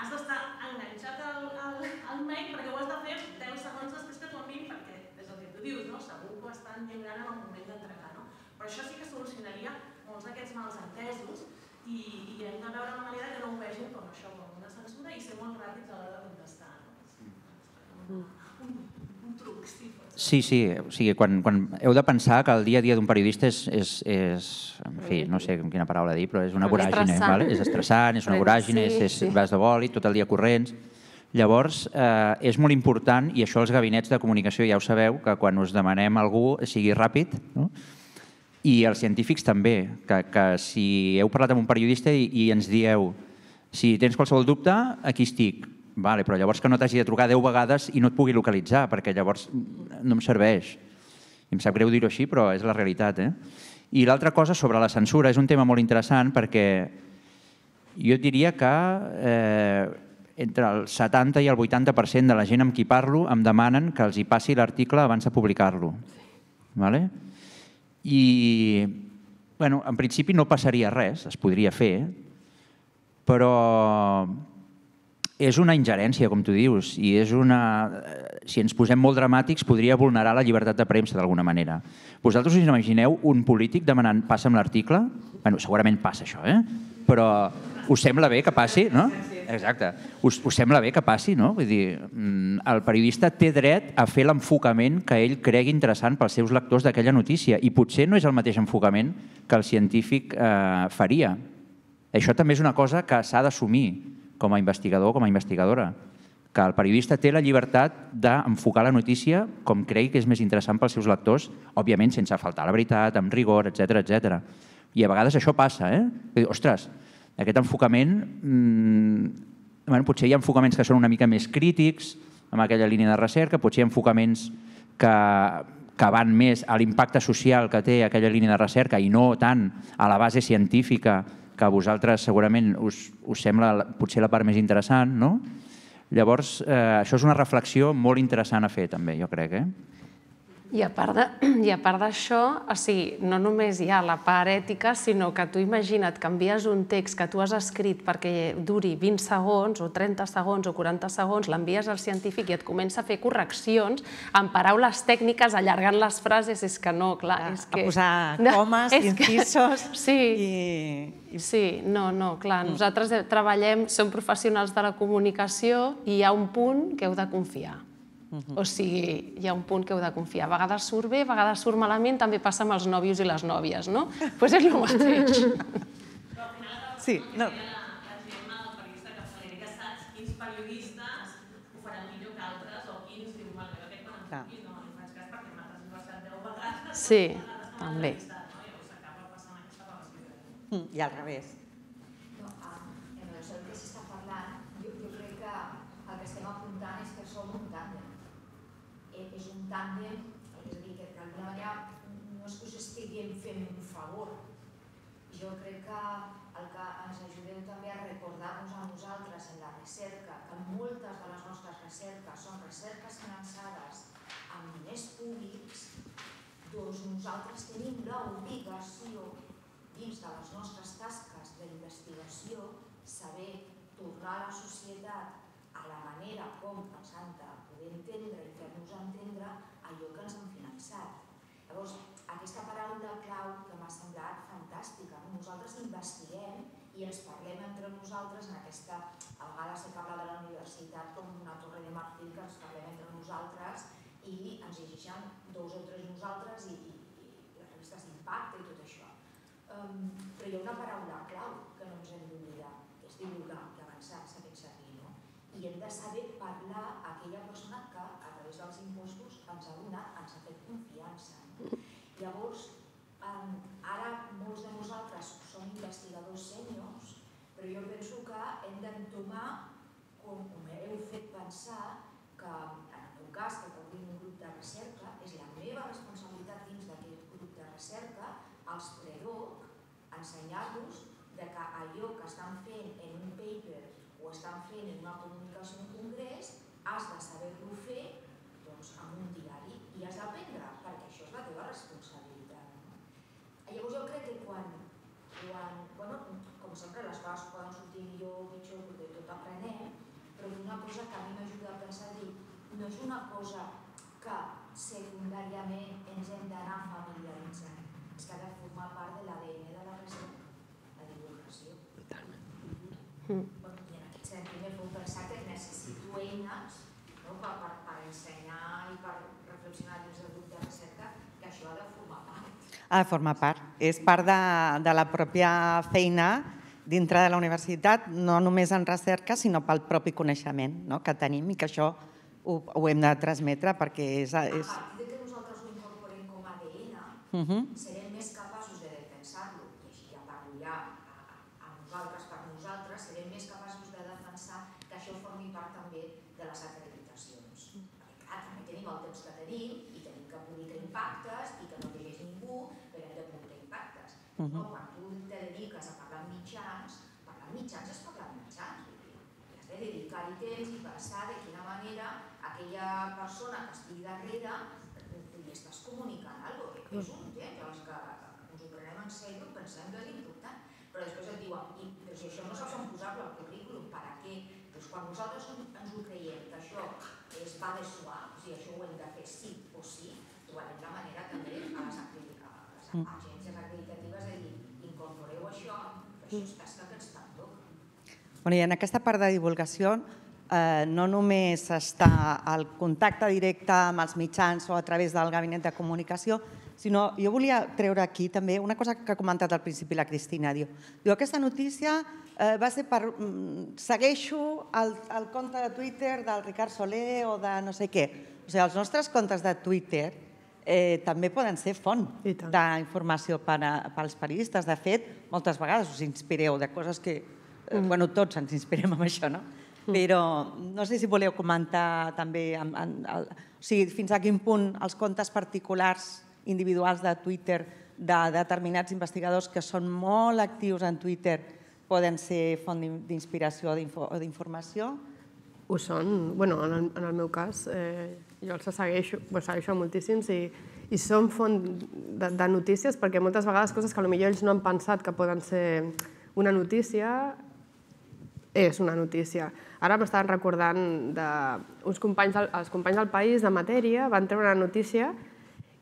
has d'estar enganxat al, al, al mail perquè ho has de fer 10 segons després que t'ho enviïn perquè és el que tu dius, no? segur que ho estan lliurant en el moment d'entregar. No? Però això sí que solucionaria molts d'aquests mals entesos i, i hem de veure una manera que no ho vegin com això, com una censura i ser molt ràpids a l'hora de contestar. No? Un, un truc, sí. Sí, sí, o sigui, quan, quan heu de pensar que el dia a dia d'un periodista és, és, és, en fi, no sé quina paraula dir, però és una voràgine, Estressant. vale? és estressant, és una Sí, voràgine, és, és, sí. vas de bòlit, tot el dia corrents. Llavors, eh, és molt important, i això els gabinets de comunicació ja ho sabeu, que quan us demanem algú sigui ràpid, no? i els científics també, que, que si heu parlat amb un periodista i, i ens dieu si tens qualsevol dubte, aquí estic. Vale, però llavors que no t'hagi de trucar 10 vegades i no et pugui localitzar, perquè llavors no em serveix. I em sap greu dir-ho així, però és la realitat. Eh? I l'altra cosa sobre la censura és un tema molt interessant perquè jo diria que eh, entre el 70 i el 80% de la gent amb qui parlo em demanen que els hi passi l'article abans de publicar-lo. Vale? I, bueno, en principi no passaria res, es podria fer, però és una ingerència, com tu dius, i és una... eh, Si ens posem molt dramàtics, podria vulnerar la llibertat de premsa d'alguna manera. Vosaltres us imagineu un polític demanant passa'm l'article? Bueno, segurament passa això, eh? Però us sembla bé que passi, no? Exacte. Us, us sembla bé que passi, no? Vull dir, mm, el periodista té dret a fer l'enfocament que ell cregui interessant pels seus lectors d'aquella notícia i potser no és el mateix enfocament que el científic eh, faria. Això també és una cosa que s'ha d'assumir com a investigador o com a investigadora, que el periodista té la llibertat d'enfocar la notícia com cregui que és més interessant pels seus lectors, òbviament sense faltar la veritat, amb rigor, etc etc. I a vegades això passa, eh? Ostres, aquest enfocament... Mmm, bueno, potser hi ha enfocaments que són una mica més crítics amb aquella línia de recerca, potser hi ha enfocaments que, que van més a l'impacte social que té aquella línia de recerca i no tant a la base científica que a vosaltres segurament us, us sembla la- potser la part més interessant, no? Llavors, eh, això és una reflexió molt interessant a fer, també, jo crec. Eh? I a part de- i a part d'això, o sigui, no només hi ha la part ètica, sinó que tu imagina't que envies un text que tu has escrit perquè duri 20 segons, o 30 segons, o 40 segons, l'envies al científic i et comença a fer correccions amb paraules tècniques, allargant les frases, és que no, clar, és a que... posar No, comes, que- incisos Sí, i, Sí, no, no, clar, nosaltres eh, treballem, som professionals de la comunicació i hi ha un punt que heu de confiar. O sigui, hi ha un punt que heu de confiar. A vegades surt bé, a vegades surt malament, també passa amb els nòvios i les nòvies, no? Doncs pues és el mateix. Sí, no. Periodistes ho faran millor que altres o quins diu, bueno, jo aquest quan em no li faig cas perquè m'ha transversat 10 vegades. Sí, també. No? Llavors s'acaba passant aquesta relació. Mm, I al revés. No, ah, en relació al que s'està parlant, jo, jo crec que el que estem apuntant és que som un tàndem. Eh, és un tàndem, és a dir, que d'alguna manera no és que us estiguem fent un favor. Jo crec que el que ens ajudeu també a recordar-nos a nosaltres en la recerca, que moltes de les nostres recerques són recerques finançades amb diners públics, doncs nosaltres tenim l'obligació dins de les nostres tasques d'investigació, saber tornar a la societat a la manera com ens han de poder entendre i fer-nos entendre allò que ens han finançat. Llavors, aquesta paraula clau que m'ha semblat fantàstica. no? Nosaltres investiguem i ens parlem entre nosaltres en aquesta... A vegades se parla de la universitat com una torre de marfil que ens parlem entre nosaltres i ens llegeixen dos o tres nosaltres i, i, i les revistes d'impacte i tot això. Um, però hi ha una paraula clau que no ens hem d'oblidar, que és divulgar, que avançar, fet servir, no? i hem de saber parlar a aquella persona que a través dels impostos ens ha donat, ens ha fet confiança. Llavors, ara molts de nosaltres som investigadors sèniors, però jo penso que hem d'entomar, com, com heu fet pensar, que en el meu cas, que tenim un grup de recerca, és la meva responsabilitat dins d'aquest grup de recerca, als predoc, ensenyar-los que allò que estan fent en un paper estan fent en una comunicació en congrés, has de saber-lo fer doncs, en un diari i has d'aprendre, perquè això és la teva responsabilitat. Llavors jo crec que quan bueno, com sempre les coses poden sortir millor o pitjor perquè tot aprenem, però una cosa que a mi m'ajuda a pensar dir, no és una cosa que secundàriament ens hem d'anar familiaritzant, és que ha de formar part de l'ADN de la recerca, la divulgació. Totalment. Mm. Bueno, I en aquest sentit m'he fet pensar que necessito eines no, per, per, per ensenyar i per reflexionar dins del grup de recerca que això ha de formar part. Ha de formar part. És part de, de la pròpia feina dintre de la universitat, no només en recerca, sinó pel propi coneixement no? que tenim i que això ho, ho hem de transmetre perquè és... és... A partir de que nosaltres ho incorporem com a ADN, Uh -huh. serem més capaços de defensar-lo, i així ja parlo ja a, a, a nosaltres per nosaltres, serem més capaços de defensar que això formi part també de les acreditacions. Perquè clar, també tenim el temps que tenim i tenim que publicar impactes i que no llegeix ningú, però hem de publicar impactes. Uh -huh. no, quan tu te dediques a parlar amb mitjans, parlar amb mitjans és parlar amb mitjans. i has de dedicar-hi temps i pensar de quina manera aquella persona que estigui darrere li estàs comunicant alguna cosa. És un temps, els que ens ho prenem en sèrio, pensem que és important, però després et diuen, I, però si això no saps on posar-lo al currículum, per a què? Doncs quan nosaltres ens ho creiem, que això es va de suar, o sigui, això ho hem de fer sí o sí, trobarem la manera també a les, acredi- a les agències acreditatives de dir, incorporeu això, que tasca que. Bueno, I en aquesta part de divulgació eh, no només està el contacte directe amb els mitjans o a través del gabinet de comunicació, sinó jo volia treure aquí també una cosa que ha comentat al principi la Cristina. Diu, diu aquesta notícia eh, va ser per... mm, Segueixo el, el compte de Twitter del Ricard Soler o de no sé què. O sigui, els nostres comptes de Twitter eh, també poden ser font d'informació per a, pels periodistes. De fet, moltes vegades us inspireu de coses que... Eh, bueno, tots ens inspirem amb això, no? Però no sé si voleu comentar també en, en, el, o sigui, fins a quin punt els comptes particulars individuals de Twitter de determinats investigadors que són molt actius en Twitter poden ser font d'in- d'inspiració o d'informació? Ho són, bueno, en el, en el meu cas, eh, jo els segueixo, bueno, segueixo moltíssims i, i són font de, de notícies perquè moltes vegades coses que potser ells no han pensat que poden ser una notícia, és una notícia. Ara m'estaven recordant d'uns companys, del, els companys del País de matèria van treure una notícia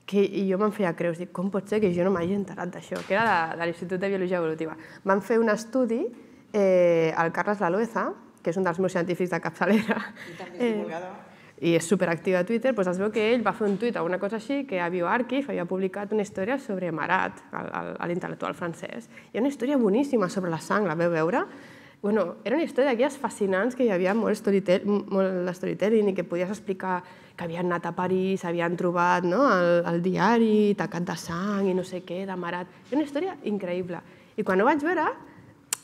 que i jo me'n feia creus, dic, com pot ser que jo no m'hagi enterat d'això? Que era de, de l'Institut de Biologia Evolutiva. Van fer un estudi, eh, el Carles Laloeza, que és un dels meus científics de capçalera, I també és divulgador. I és superactiu a Twitter, doncs es veu que ell va fer un tuit o una cosa així que a BioArchive havia publicat una història sobre Marat, el- el- l'intel·lectual francès. I una història boníssima sobre la sang, la veu veure? Bueno, era una història d'aquelles fascinants que hi havia molt, molt storytelling i que podies explicar que havien anat a París, havien trobat no, el, el diari tacat de sang i no sé què, de Marat. Era una història increïble. I quan ho vaig veure,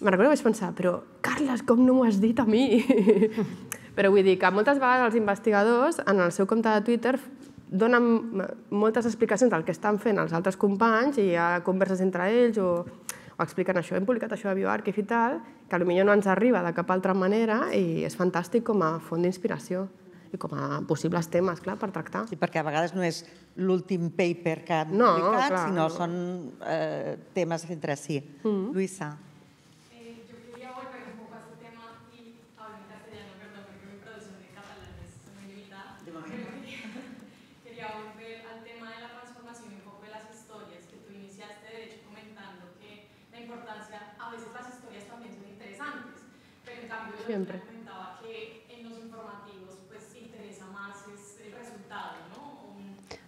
me'n recordo que vaig pensar, però Carles, com no m'ho has dit a mi? però vull dir que moltes vegades els investigadors, en el seu compte de Twitter, donen moltes explicacions del que estan fent els altres companys i hi ha converses entre ells o, o expliquen això, hem publicat això a BioArchive i tal, que potser no ens arriba de cap altra manera i és fantàstic com a font d'inspiració i com a possibles temes, clar, per tractar. Sí, perquè a vegades no és l'últim paper que han No, publicat, clar, sinó no. són eh, temes entre si. Mm. Luisa. Eh, resultado,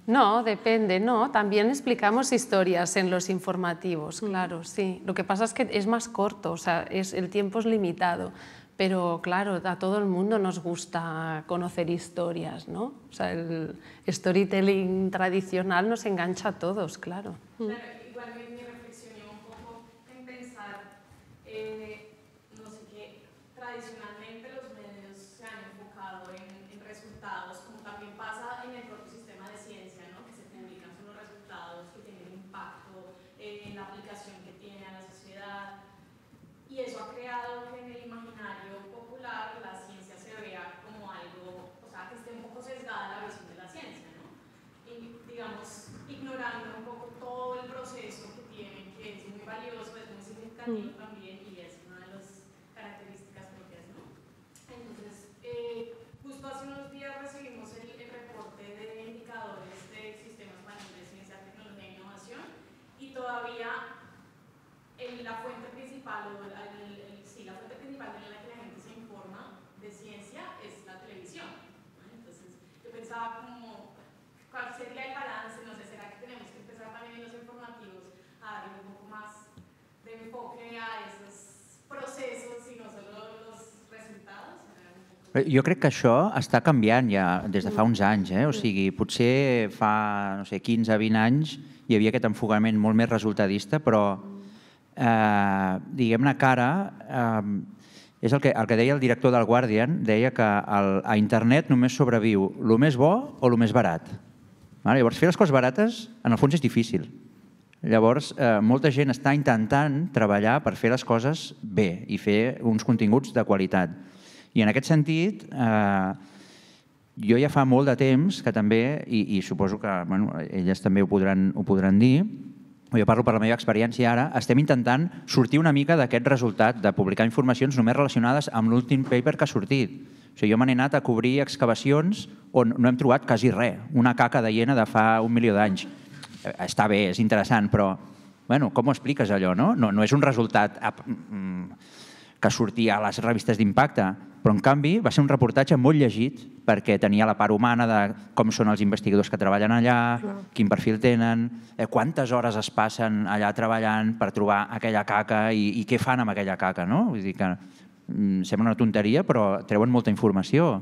¿no? Depende, no. También explicamos historias en los informativos, claro, sí. Lo que pasa es que es más corto, o sea, es, el tiempo es limitado. Pero claro, a todo el mundo nos gusta conocer historias, ¿no? O sea, el storytelling tradicional nos engancha a todos, claro. Claro, Jo crec que això està canviant ja des de fa uns anys. Eh? O sigui, potser fa no sé, 15-20 anys hi havia aquest enfocament molt més resultadista, però eh, diguem-ne que ara eh, és el que, el que deia el director del Guardian, deia que el, a internet només sobreviu el més bo o el més barat. Vale? Llavors, fer les coses barates, en el fons, és difícil. Llavors, eh, molta gent està intentant treballar per fer les coses bé i fer uns continguts de qualitat. I en aquest sentit, eh, jo ja fa molt de temps que també, i, i suposo que bueno, elles també ho podran, ho podran dir, jo parlo per la meva experiència ara, estem intentant sortir una mica d'aquest resultat de publicar informacions només relacionades amb l'últim paper que ha sortit. O sigui, jo me n'he anat a cobrir excavacions on no hem trobat quasi res, una caca de hiena de fa un milió d'anys. Eh, Està bé, és interessant, però bueno, com ho expliques allò, no? No, no és un resultat mm, que sortia a les revistes d'impacte, però en canvi va ser un reportatge molt llegit perquè tenia la part humana de com són els investigadors que treballen allà, Clar. quin perfil tenen, eh, quantes hores es passen allà treballant per trobar aquella caca i, i què fan amb aquella caca, no? Vull dir que mm, sembla una tonteria, però treuen molta informació.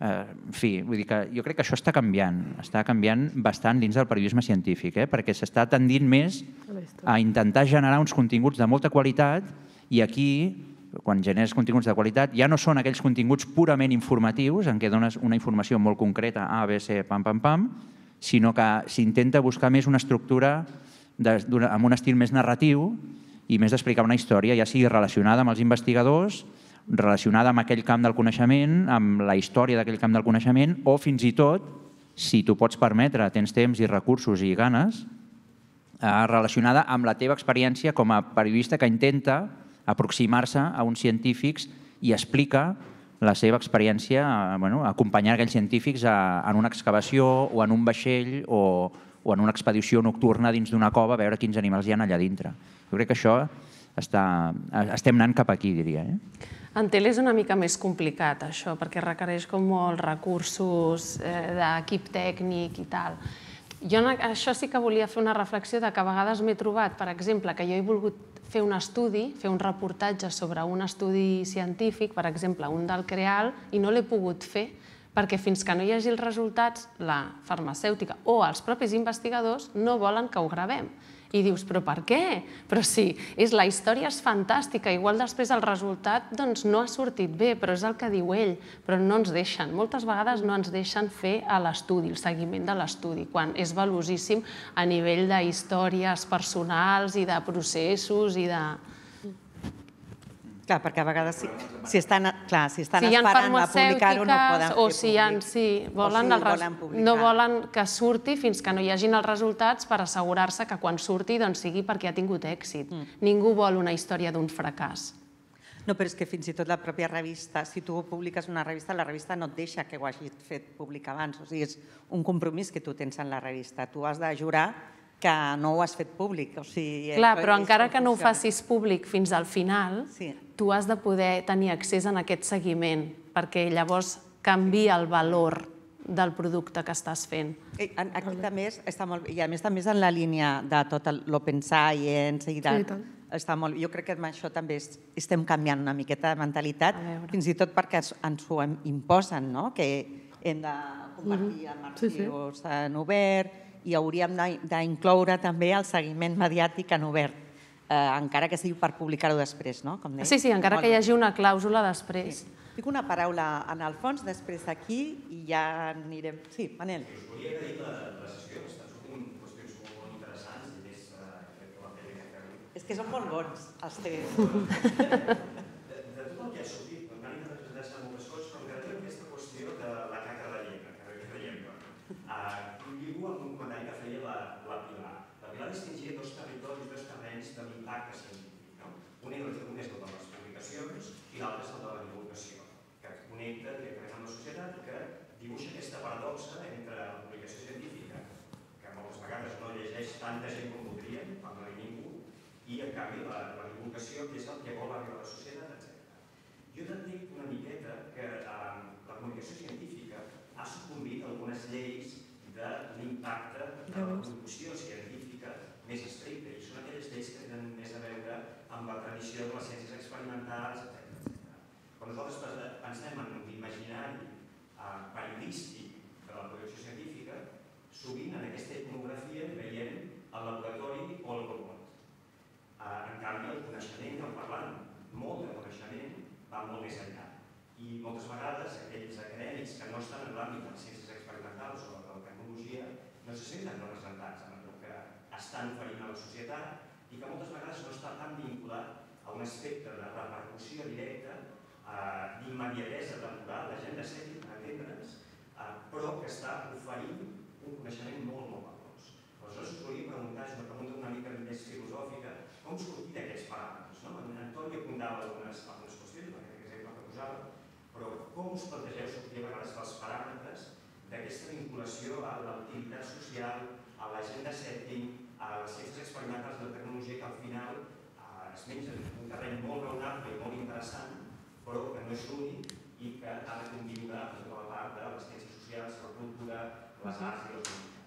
Eh, en fi, vull dir que jo crec que això està canviant, està canviant bastant dins del periodisme científic, eh? perquè s'està tendint més a intentar generar uns continguts de molta qualitat i aquí, quan generes continguts de qualitat, ja no són aquells continguts purament informatius, en què dones una informació molt concreta, A, B, C, pam, pam, pam, sinó que s'intenta buscar més una estructura de, d'una- amb un estil més narratiu i més d'explicar una història, ja sigui relacionada amb els investigadors, relacionada amb aquell camp del coneixement, amb la història d'aquell camp del coneixement, o fins i tot, si t'ho pots permetre, tens temps i recursos i ganes, eh, relacionada amb la teva experiència com a periodista que intenta aproximar-se a uns científics i explica la seva experiència, eh, bueno, acompanyar aquells científics a, en una excavació o en un vaixell o, o en una expedició nocturna dins d'una cova a veure quins animals hi ha allà dintre. Jo crec que això està, estem anant cap aquí, diria. Eh? En tele és una mica més complicat, això, perquè requereix com molts recursos eh, d'equip tècnic i tal. Jo això sí que volia fer una reflexió de que a vegades m'he trobat, per exemple, que jo he volgut fer un estudi, fer un reportatge sobre un estudi científic, per exemple, un del Creal, i no l'he pogut fer perquè fins que no hi hagi els resultats, la farmacèutica o els propis investigadors no volen que ho gravem. I dius, però per què? Però sí, és, la història és fantàstica, igual després el resultat doncs, no ha sortit bé, però és el que diu ell, però no ens deixen. Moltes vegades no ens deixen fer a l'estudi, el seguiment de l'estudi, quan és valuosíssim a nivell de històries personals i de processos i de... Clar, perquè a vegades si, si estan, clar, si estan si esperant a publicar-ho no poden o fer si hi ha, sí, volen, o si el volen publicar. no volen que surti fins que no hi hagin els resultats per assegurar-se que quan surti doncs, sigui perquè ha tingut èxit. Mm. Ningú vol una història d'un fracàs. No, però és que fins i tot la pròpia revista, si tu publiques una revista, la revista no et deixa que ho hagis fet públic abans. O sigui, és un compromís que tu tens en la revista. Tu has de jurar que no ho has fet públic. O sigui, Clar, però encara que no ho facis públic fins al final, Sí. tu has de poder tenir accés en aquest seguiment, perquè llavors canvia el valor del producte que estàs fent. Eh, en- Aquí també està molt bé. I a més també és en la línia de tot l'open science i de, Sí, i tant. està molt, jo crec que amb això també es, estem canviant una miqueta de mentalitat, fins i tot perquè ens ho imposen, no? que hem de compartir amb Sí, sí. arxius en obert i hauríem de- d'incloure també el seguiment mediàtic en obert. eh, encara que sigui per publicar-ho després, no? Com deia. Sí, sí, encara Molt que hi hagi una clàusula després. Dic una paraula en el fons, després aquí, i ja anirem... Sí, Manel. Us volia agrair la, la sessió, estan sortint qüestions molt, interessants i més eh, crec que la feina que feu. És que són molt bons, els tres.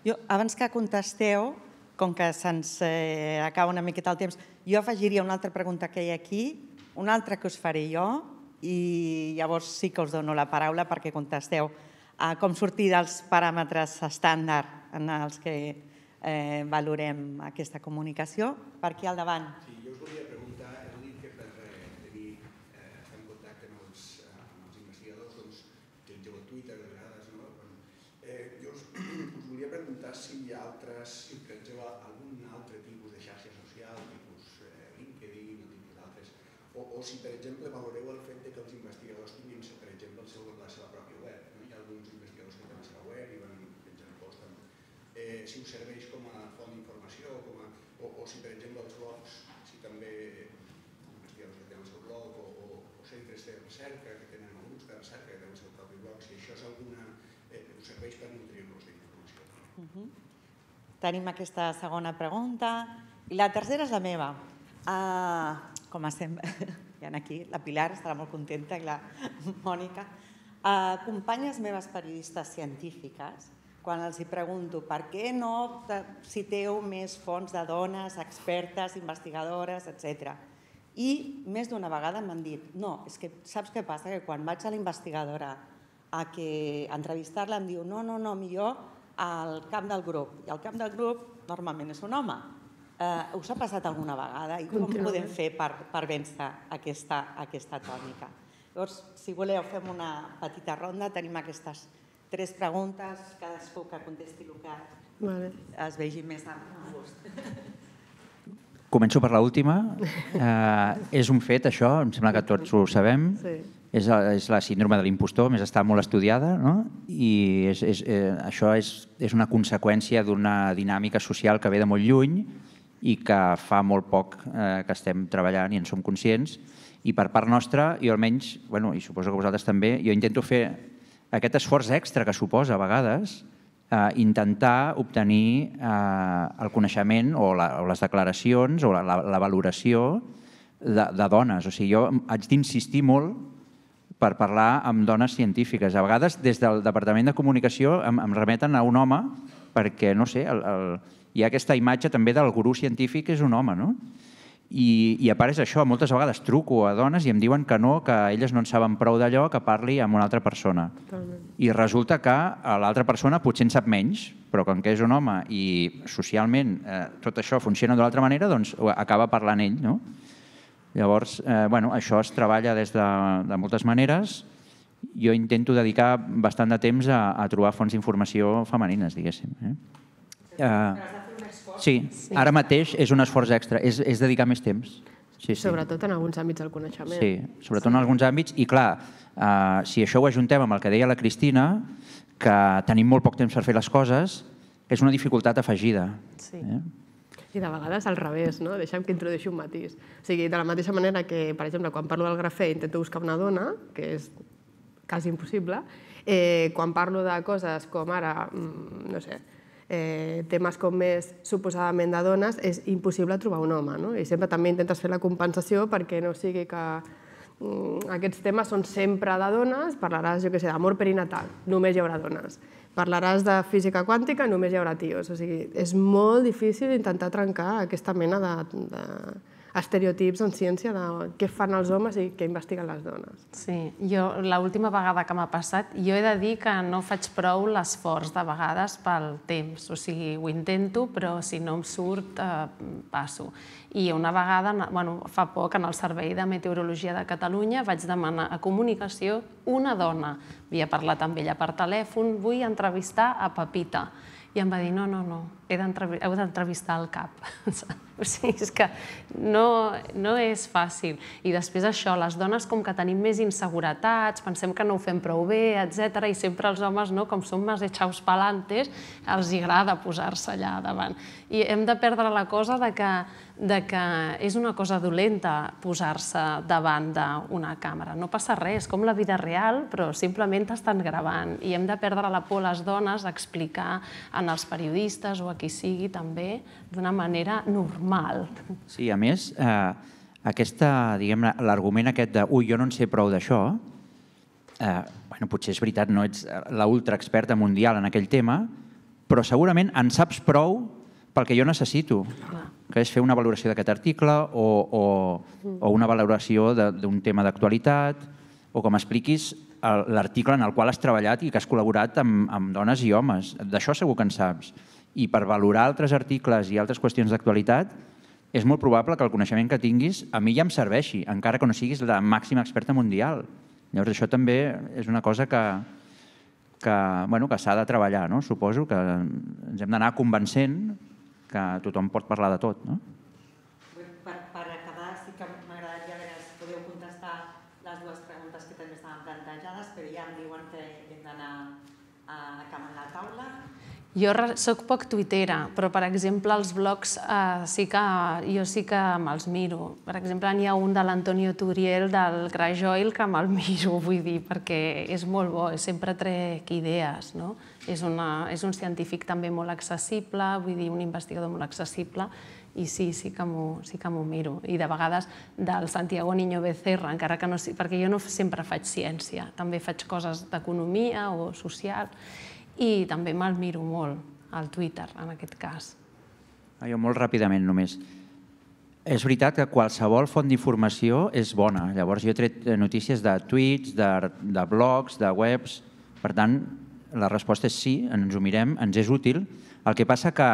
Jo, abans que contesteu, com que se'ns eh, acaba una miqueta el temps, jo afegiria una altra pregunta que hi ha aquí, una altra que us faré jo, i llavors sí que us dono la paraula perquè contesteu a com sortir dels paràmetres estàndard en els que eh, valorem aquesta comunicació. Per aquí al davant. Sí, jo us volia preguntar, heu dit que per eh, tenir, eh, estar en contacte amb els, eh, amb els investigadors, doncs, utilitzeu el Twitter de vegades, no? Bueno, eh, jo us, us volia preguntar si hi ha altres, si utilitzeu algun altre tipus de xarxa social, tipus eh, LinkedIn o tipus d'altres, o, o si, per exemple, valoreu el fet que els investigadors tinguin, per exemple, el seu, la seva pròpia web. No? Hi ha alguns investigadors que tenen la seva web i van penjant posts. Amb, eh, si us serveix com a font d'informació, com a, o, o si, per exemple, els blogs, si també investigadors que tenen el seu blog o, o, o centres de recerca que tenen grups de recerca que tenen el seu propi blog, si això és alguna, eh, us serveix per nutrir-los d'informació. Uh -huh. Tenim aquesta segona pregunta. I la tercera és la meva. Uh, com estem hi ha aquí, la Pilar estarà molt contenta i la Mònica. Uh, companyes meves periodistes científiques, quan els hi pregunto per què no te- citeu més fonts de dones, expertes, investigadores, etc. I més d'una vegada m'han dit, no, és que saps què passa? Que quan vaig a la investigadora a que entrevistar-la em diu, no, no, no, millor al cap del grup. I el cap del grup normalment és un home. Eh, us ha passat alguna vegada? I com Contínuament. podem fer per, per vèncer aquesta, aquesta tònica? Llavors, si voleu, fem una petita ronda. Tenim aquestes tres preguntes, cadascú que contesti el que Vale. es vegi més amb gust. Començo per l'última. Eh, és un fet, això, em sembla que tots ho sabem. Sí. És, és la síndrome de l'impostor, més està molt estudiada, no? i és, és, eh, això és, és una conseqüència d'una dinàmica social que ve de molt lluny i que fa molt poc eh, que estem treballant i en som conscients. I per part nostra, jo almenys, bueno, i suposo que vosaltres també, jo intento fer aquest esforç extra que suposa a vegades eh, intentar obtenir eh, el coneixement o, la, o les declaracions o la, la, la valoració de, de dones. O sigui, jo haig d'insistir molt per parlar amb dones científiques. A vegades, des del Departament de Comunicació, em, em remeten a un home perquè, no sé, el, el, hi ha aquesta imatge també del gurú científic que és un home, no? I, I a part és això, moltes vegades truco a dones i em diuen que no, que elles no en saben prou d'allò que parli amb una altra persona. Totalment. I resulta que a l'altra persona potser en sap menys, però com que és un home i socialment eh, tot això funciona d'una altra manera, doncs acaba parlant ell. No? Llavors, eh, bueno, això es treballa des de, de moltes maneres. Jo intento dedicar bastant de temps a, a trobar fonts d'informació femenines, diguéssim. Eh? Eh, sí, ara mateix és un esforç extra, és, és dedicar més temps. Sí, sí. Sobretot en alguns àmbits del coneixement. Sí, sobretot en alguns àmbits. I clar, eh, si això ho ajuntem amb el que deia la Cristina, que tenim molt poc temps per fer les coses, és una dificultat afegida. Sí. Eh? I de vegades al revés, no? Deixa'm que introdueixi un matís. O sigui, de la mateixa manera que, per exemple, quan parlo del grafè intento buscar una dona, que és quasi impossible, eh, quan parlo de coses com ara, mm, no sé, eh, temes com més suposadament de dones, és impossible trobar un home. No? I sempre també intentes fer la compensació perquè no sigui que mm, aquests temes són sempre de dones, parlaràs, jo què sé, d'amor perinatal, només hi haurà dones. Parlaràs de física quàntica, només hi haurà tios. O sigui, és molt difícil intentar trencar aquesta mena de, de estereotips en ciència de què fan els homes i què investiguen les dones. Sí, jo l'última vegada que m'ha passat, jo he de dir que no faig prou l'esforç de vegades pel temps. O sigui, ho intento, però si no em surt, eh, passo. I una vegada, bueno, fa poc, en el Servei de Meteorologia de Catalunya vaig demanar a comunicació una dona. Havia parlat amb ella per telèfon, vull entrevistar a Pepita. I em va dir, no, no, no, he heu d'entrevistar el cap. o sigui, és que no, no és fàcil. I després això, les dones com que tenim més inseguretats, pensem que no ho fem prou bé, etc. I sempre els homes, no, com som més echaus palantes, els agrada posar-se allà davant. I hem de perdre la cosa de que de que és una cosa dolenta posar-se davant d'una càmera. No passa res, com la vida real, però simplement t'estan gravant i hem de perdre la por les dones a explicar en els periodistes o a qui sigui també d'una manera normal. Sí, a més, eh, aquesta, diguem l'argument aquest de ui, jo no en sé prou d'això, eh, bueno, potser és veritat, no ets l'ultra experta mundial en aquell tema, però segurament en saps prou pel que jo necessito. Clar que és fer una valoració d'aquest article o, o, o una valoració d'un tema d'actualitat o com expliquis l'article en el qual has treballat i que has col·laborat amb, amb dones i homes. D'això segur que en saps. I per valorar altres articles i altres qüestions d'actualitat és molt probable que el coneixement que tinguis a mi ja em serveixi, encara que no siguis la màxima experta mundial. Llavors això també és una cosa que, que, bueno, que s'ha de treballar. No? Suposo que ens hem d'anar convencent que tothom pot parlar de tot, no? Per, per acabar, sí que m'agradaria veure si podeu contestar les dues preguntes que també estaven plantejades, però ja em diuen que hem d'anar acabant la taula. Jo sóc poc tuitera, però per exemple els blogs eh, sí que jo sí que me'ls miro. Per exemple, n'hi ha un de l'Antonio Turiel del Grajoil que me'l miro, vull dir, perquè és molt bo, sempre trec idees, no? És, una, és un científic també molt accessible, vull dir, un investigador molt accessible, i sí, sí que m'ho sí que miro. I de vegades del Santiago Niño Becerra, encara que no... Perquè jo no sempre faig ciència, també faig coses d'economia o social, i també me'l miro molt, al Twitter, en aquest cas. Ah, jo molt ràpidament només. És veritat que qualsevol font d'informació és bona. Llavors jo he tret notícies de tuits, de, de blogs, de webs. Per tant, la resposta és sí, ens ho mirem, ens és útil. El que passa que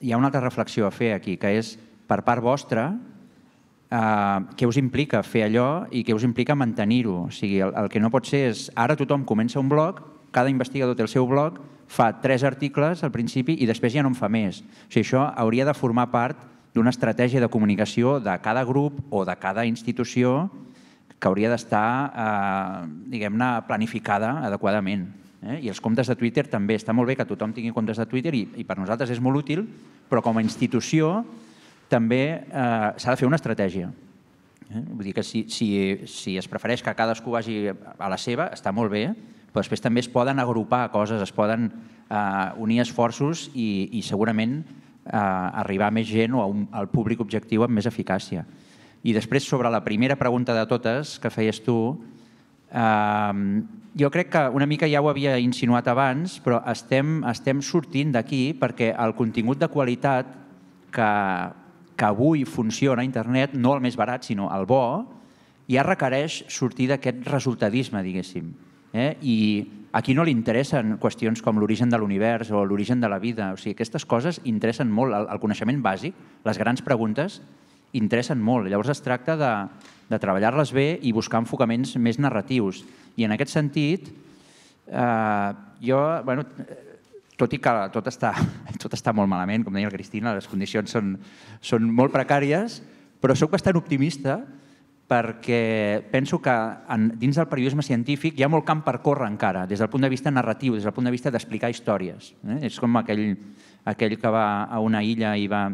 hi ha una altra reflexió a fer aquí, que és per part vostra, eh, què us implica fer allò i què us implica mantenir-ho. O sigui, el, el que no pot ser és ara tothom comença un blog cada investigador té el seu blog, fa tres articles al principi i després ja no en fa més. O sigui, això hauria de formar part d'una estratègia de comunicació de cada grup o de cada institució que hauria d'estar, eh, diguem-ne, planificada adequadament. Eh? I els comptes de Twitter també. Està molt bé que tothom tingui comptes de Twitter i, i per nosaltres és molt útil, però com a institució també eh, s'ha de fer una estratègia. Eh? Vull dir que si, si, si es prefereix que cadascú vagi a la seva, està molt bé, però després també es poden agrupar coses, es poden eh, unir esforços i, i segurament eh, arribar a més gent o a un, al públic objectiu amb més eficàcia. I després, sobre la primera pregunta de totes que feies tu, eh, jo crec que una mica ja ho havia insinuat abans, però estem, estem sortint d'aquí perquè el contingut de qualitat que, que avui funciona a internet, no el més barat, sinó el bo, ja requereix sortir d'aquest resultadisme, diguéssim. Eh? I aquí no li interessen qüestions com l'origen de l'univers o l'origen de la vida. O sigui, aquestes coses interessen molt. El, el coneixement bàsic, les grans preguntes, interessen molt. Llavors es tracta de, de treballar-les bé i buscar enfocaments més narratius. I en aquest sentit, eh, jo, bueno, tot i que tot està, tot està molt malament, com deia la Cristina, les condicions són, són molt precàries, però sóc bastant optimista perquè penso que en, dins del periodisme científic hi ha molt camp per córrer encara, des del punt de vista narratiu, des del punt de vista d'explicar històries. Eh? És com aquell, aquell que va a una illa i va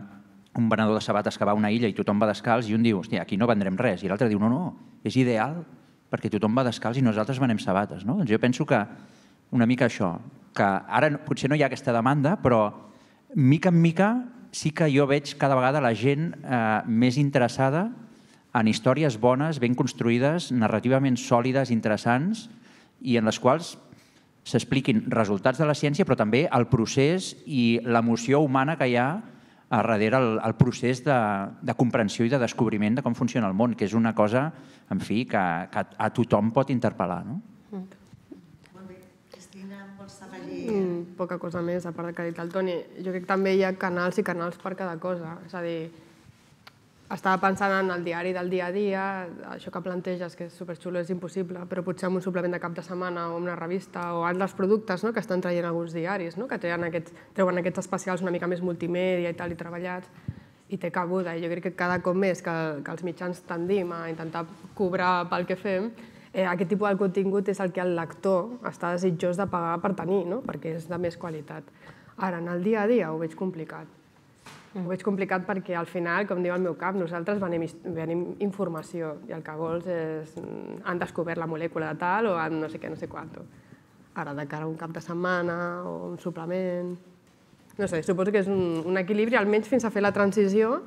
un venedor de sabates que va a una illa i tothom va descalç i un diu, hòstia, aquí no vendrem res. I l'altre diu, no, no, és ideal perquè tothom va descalç i nosaltres venem sabates. No? Doncs jo penso que una mica això, que ara potser no hi ha aquesta demanda, però mica en mica sí que jo veig cada vegada la gent eh, més interessada en històries bones, ben construïdes, narrativament sòlides, interessants, i en les quals s'expliquin resultats de la ciència, però també el procés i l'emoció humana que hi ha a darrere el, el procés de, de comprensió i de descobriment de com funciona el món, que és una cosa, en fi, que, que a tothom pot interpel·lar. No? Mm, poca cosa més, a part que ha dit el Toni. Jo crec que també hi ha canals i canals per cada cosa. És a dir, estava pensant en el diari del dia a dia, això que planteges, que és superxulo, és impossible, però potser amb un suplement de cap de setmana o una revista o altres productes no? que estan traient alguns diaris, no? que treuen aquests, treuen aquests especials una mica més multimèdia i tal, i treballats, i té cabuda. I jo crec que cada cop més que, que els mitjans tendim a intentar cobrar pel que fem, eh, aquest tipus de contingut és el que el lector està desitjós de pagar per tenir, no? perquè és de més qualitat. Ara, en el dia a dia ho veig complicat. Ho veig complicat perquè al final, com diu el meu cap, nosaltres venim, venim informació i el que vols és... mm, han descobert la molècula de tal o han no sé què, no sé quanto. Ara, de cara a un cap de setmana o un suplement... No sé, suposo que és un, un equilibri, almenys fins a fer la transició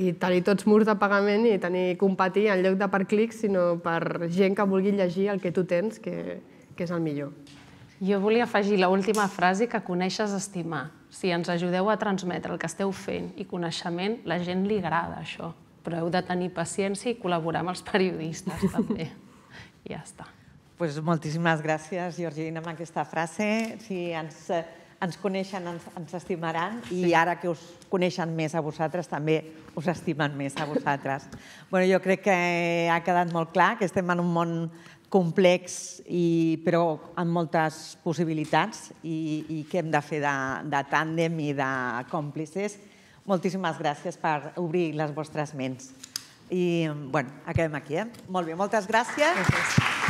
i tenir tots murs de pagament i tenir competir en lloc de per clics, sinó per gent que vulgui llegir el que tu tens, que, que és el millor. Jo volia afegir l'última frase que coneixes estimar. Si ens ajudeu a transmetre el que esteu fent i coneixement, la gent li agrada això. Però heu de tenir paciència i col·laborar amb els periodistes, també. I ja està. Pues moltíssimes gràcies, Georgina, amb aquesta frase. Si ens, eh, ens coneixen, ens, ens estimaran i sí. ara que us coneixen més a vosaltres, també us estimen més a vosaltres. bueno, jo crec que ha quedat molt clar que estem en un món complex, i, però amb moltes possibilitats i, i que hem de fer de, de tàndem i de còmplices. Moltíssimes gràcies per obrir les vostres ments. I, bueno, acabem aquí, eh? Molt bé, moltes gràcies. gràcies.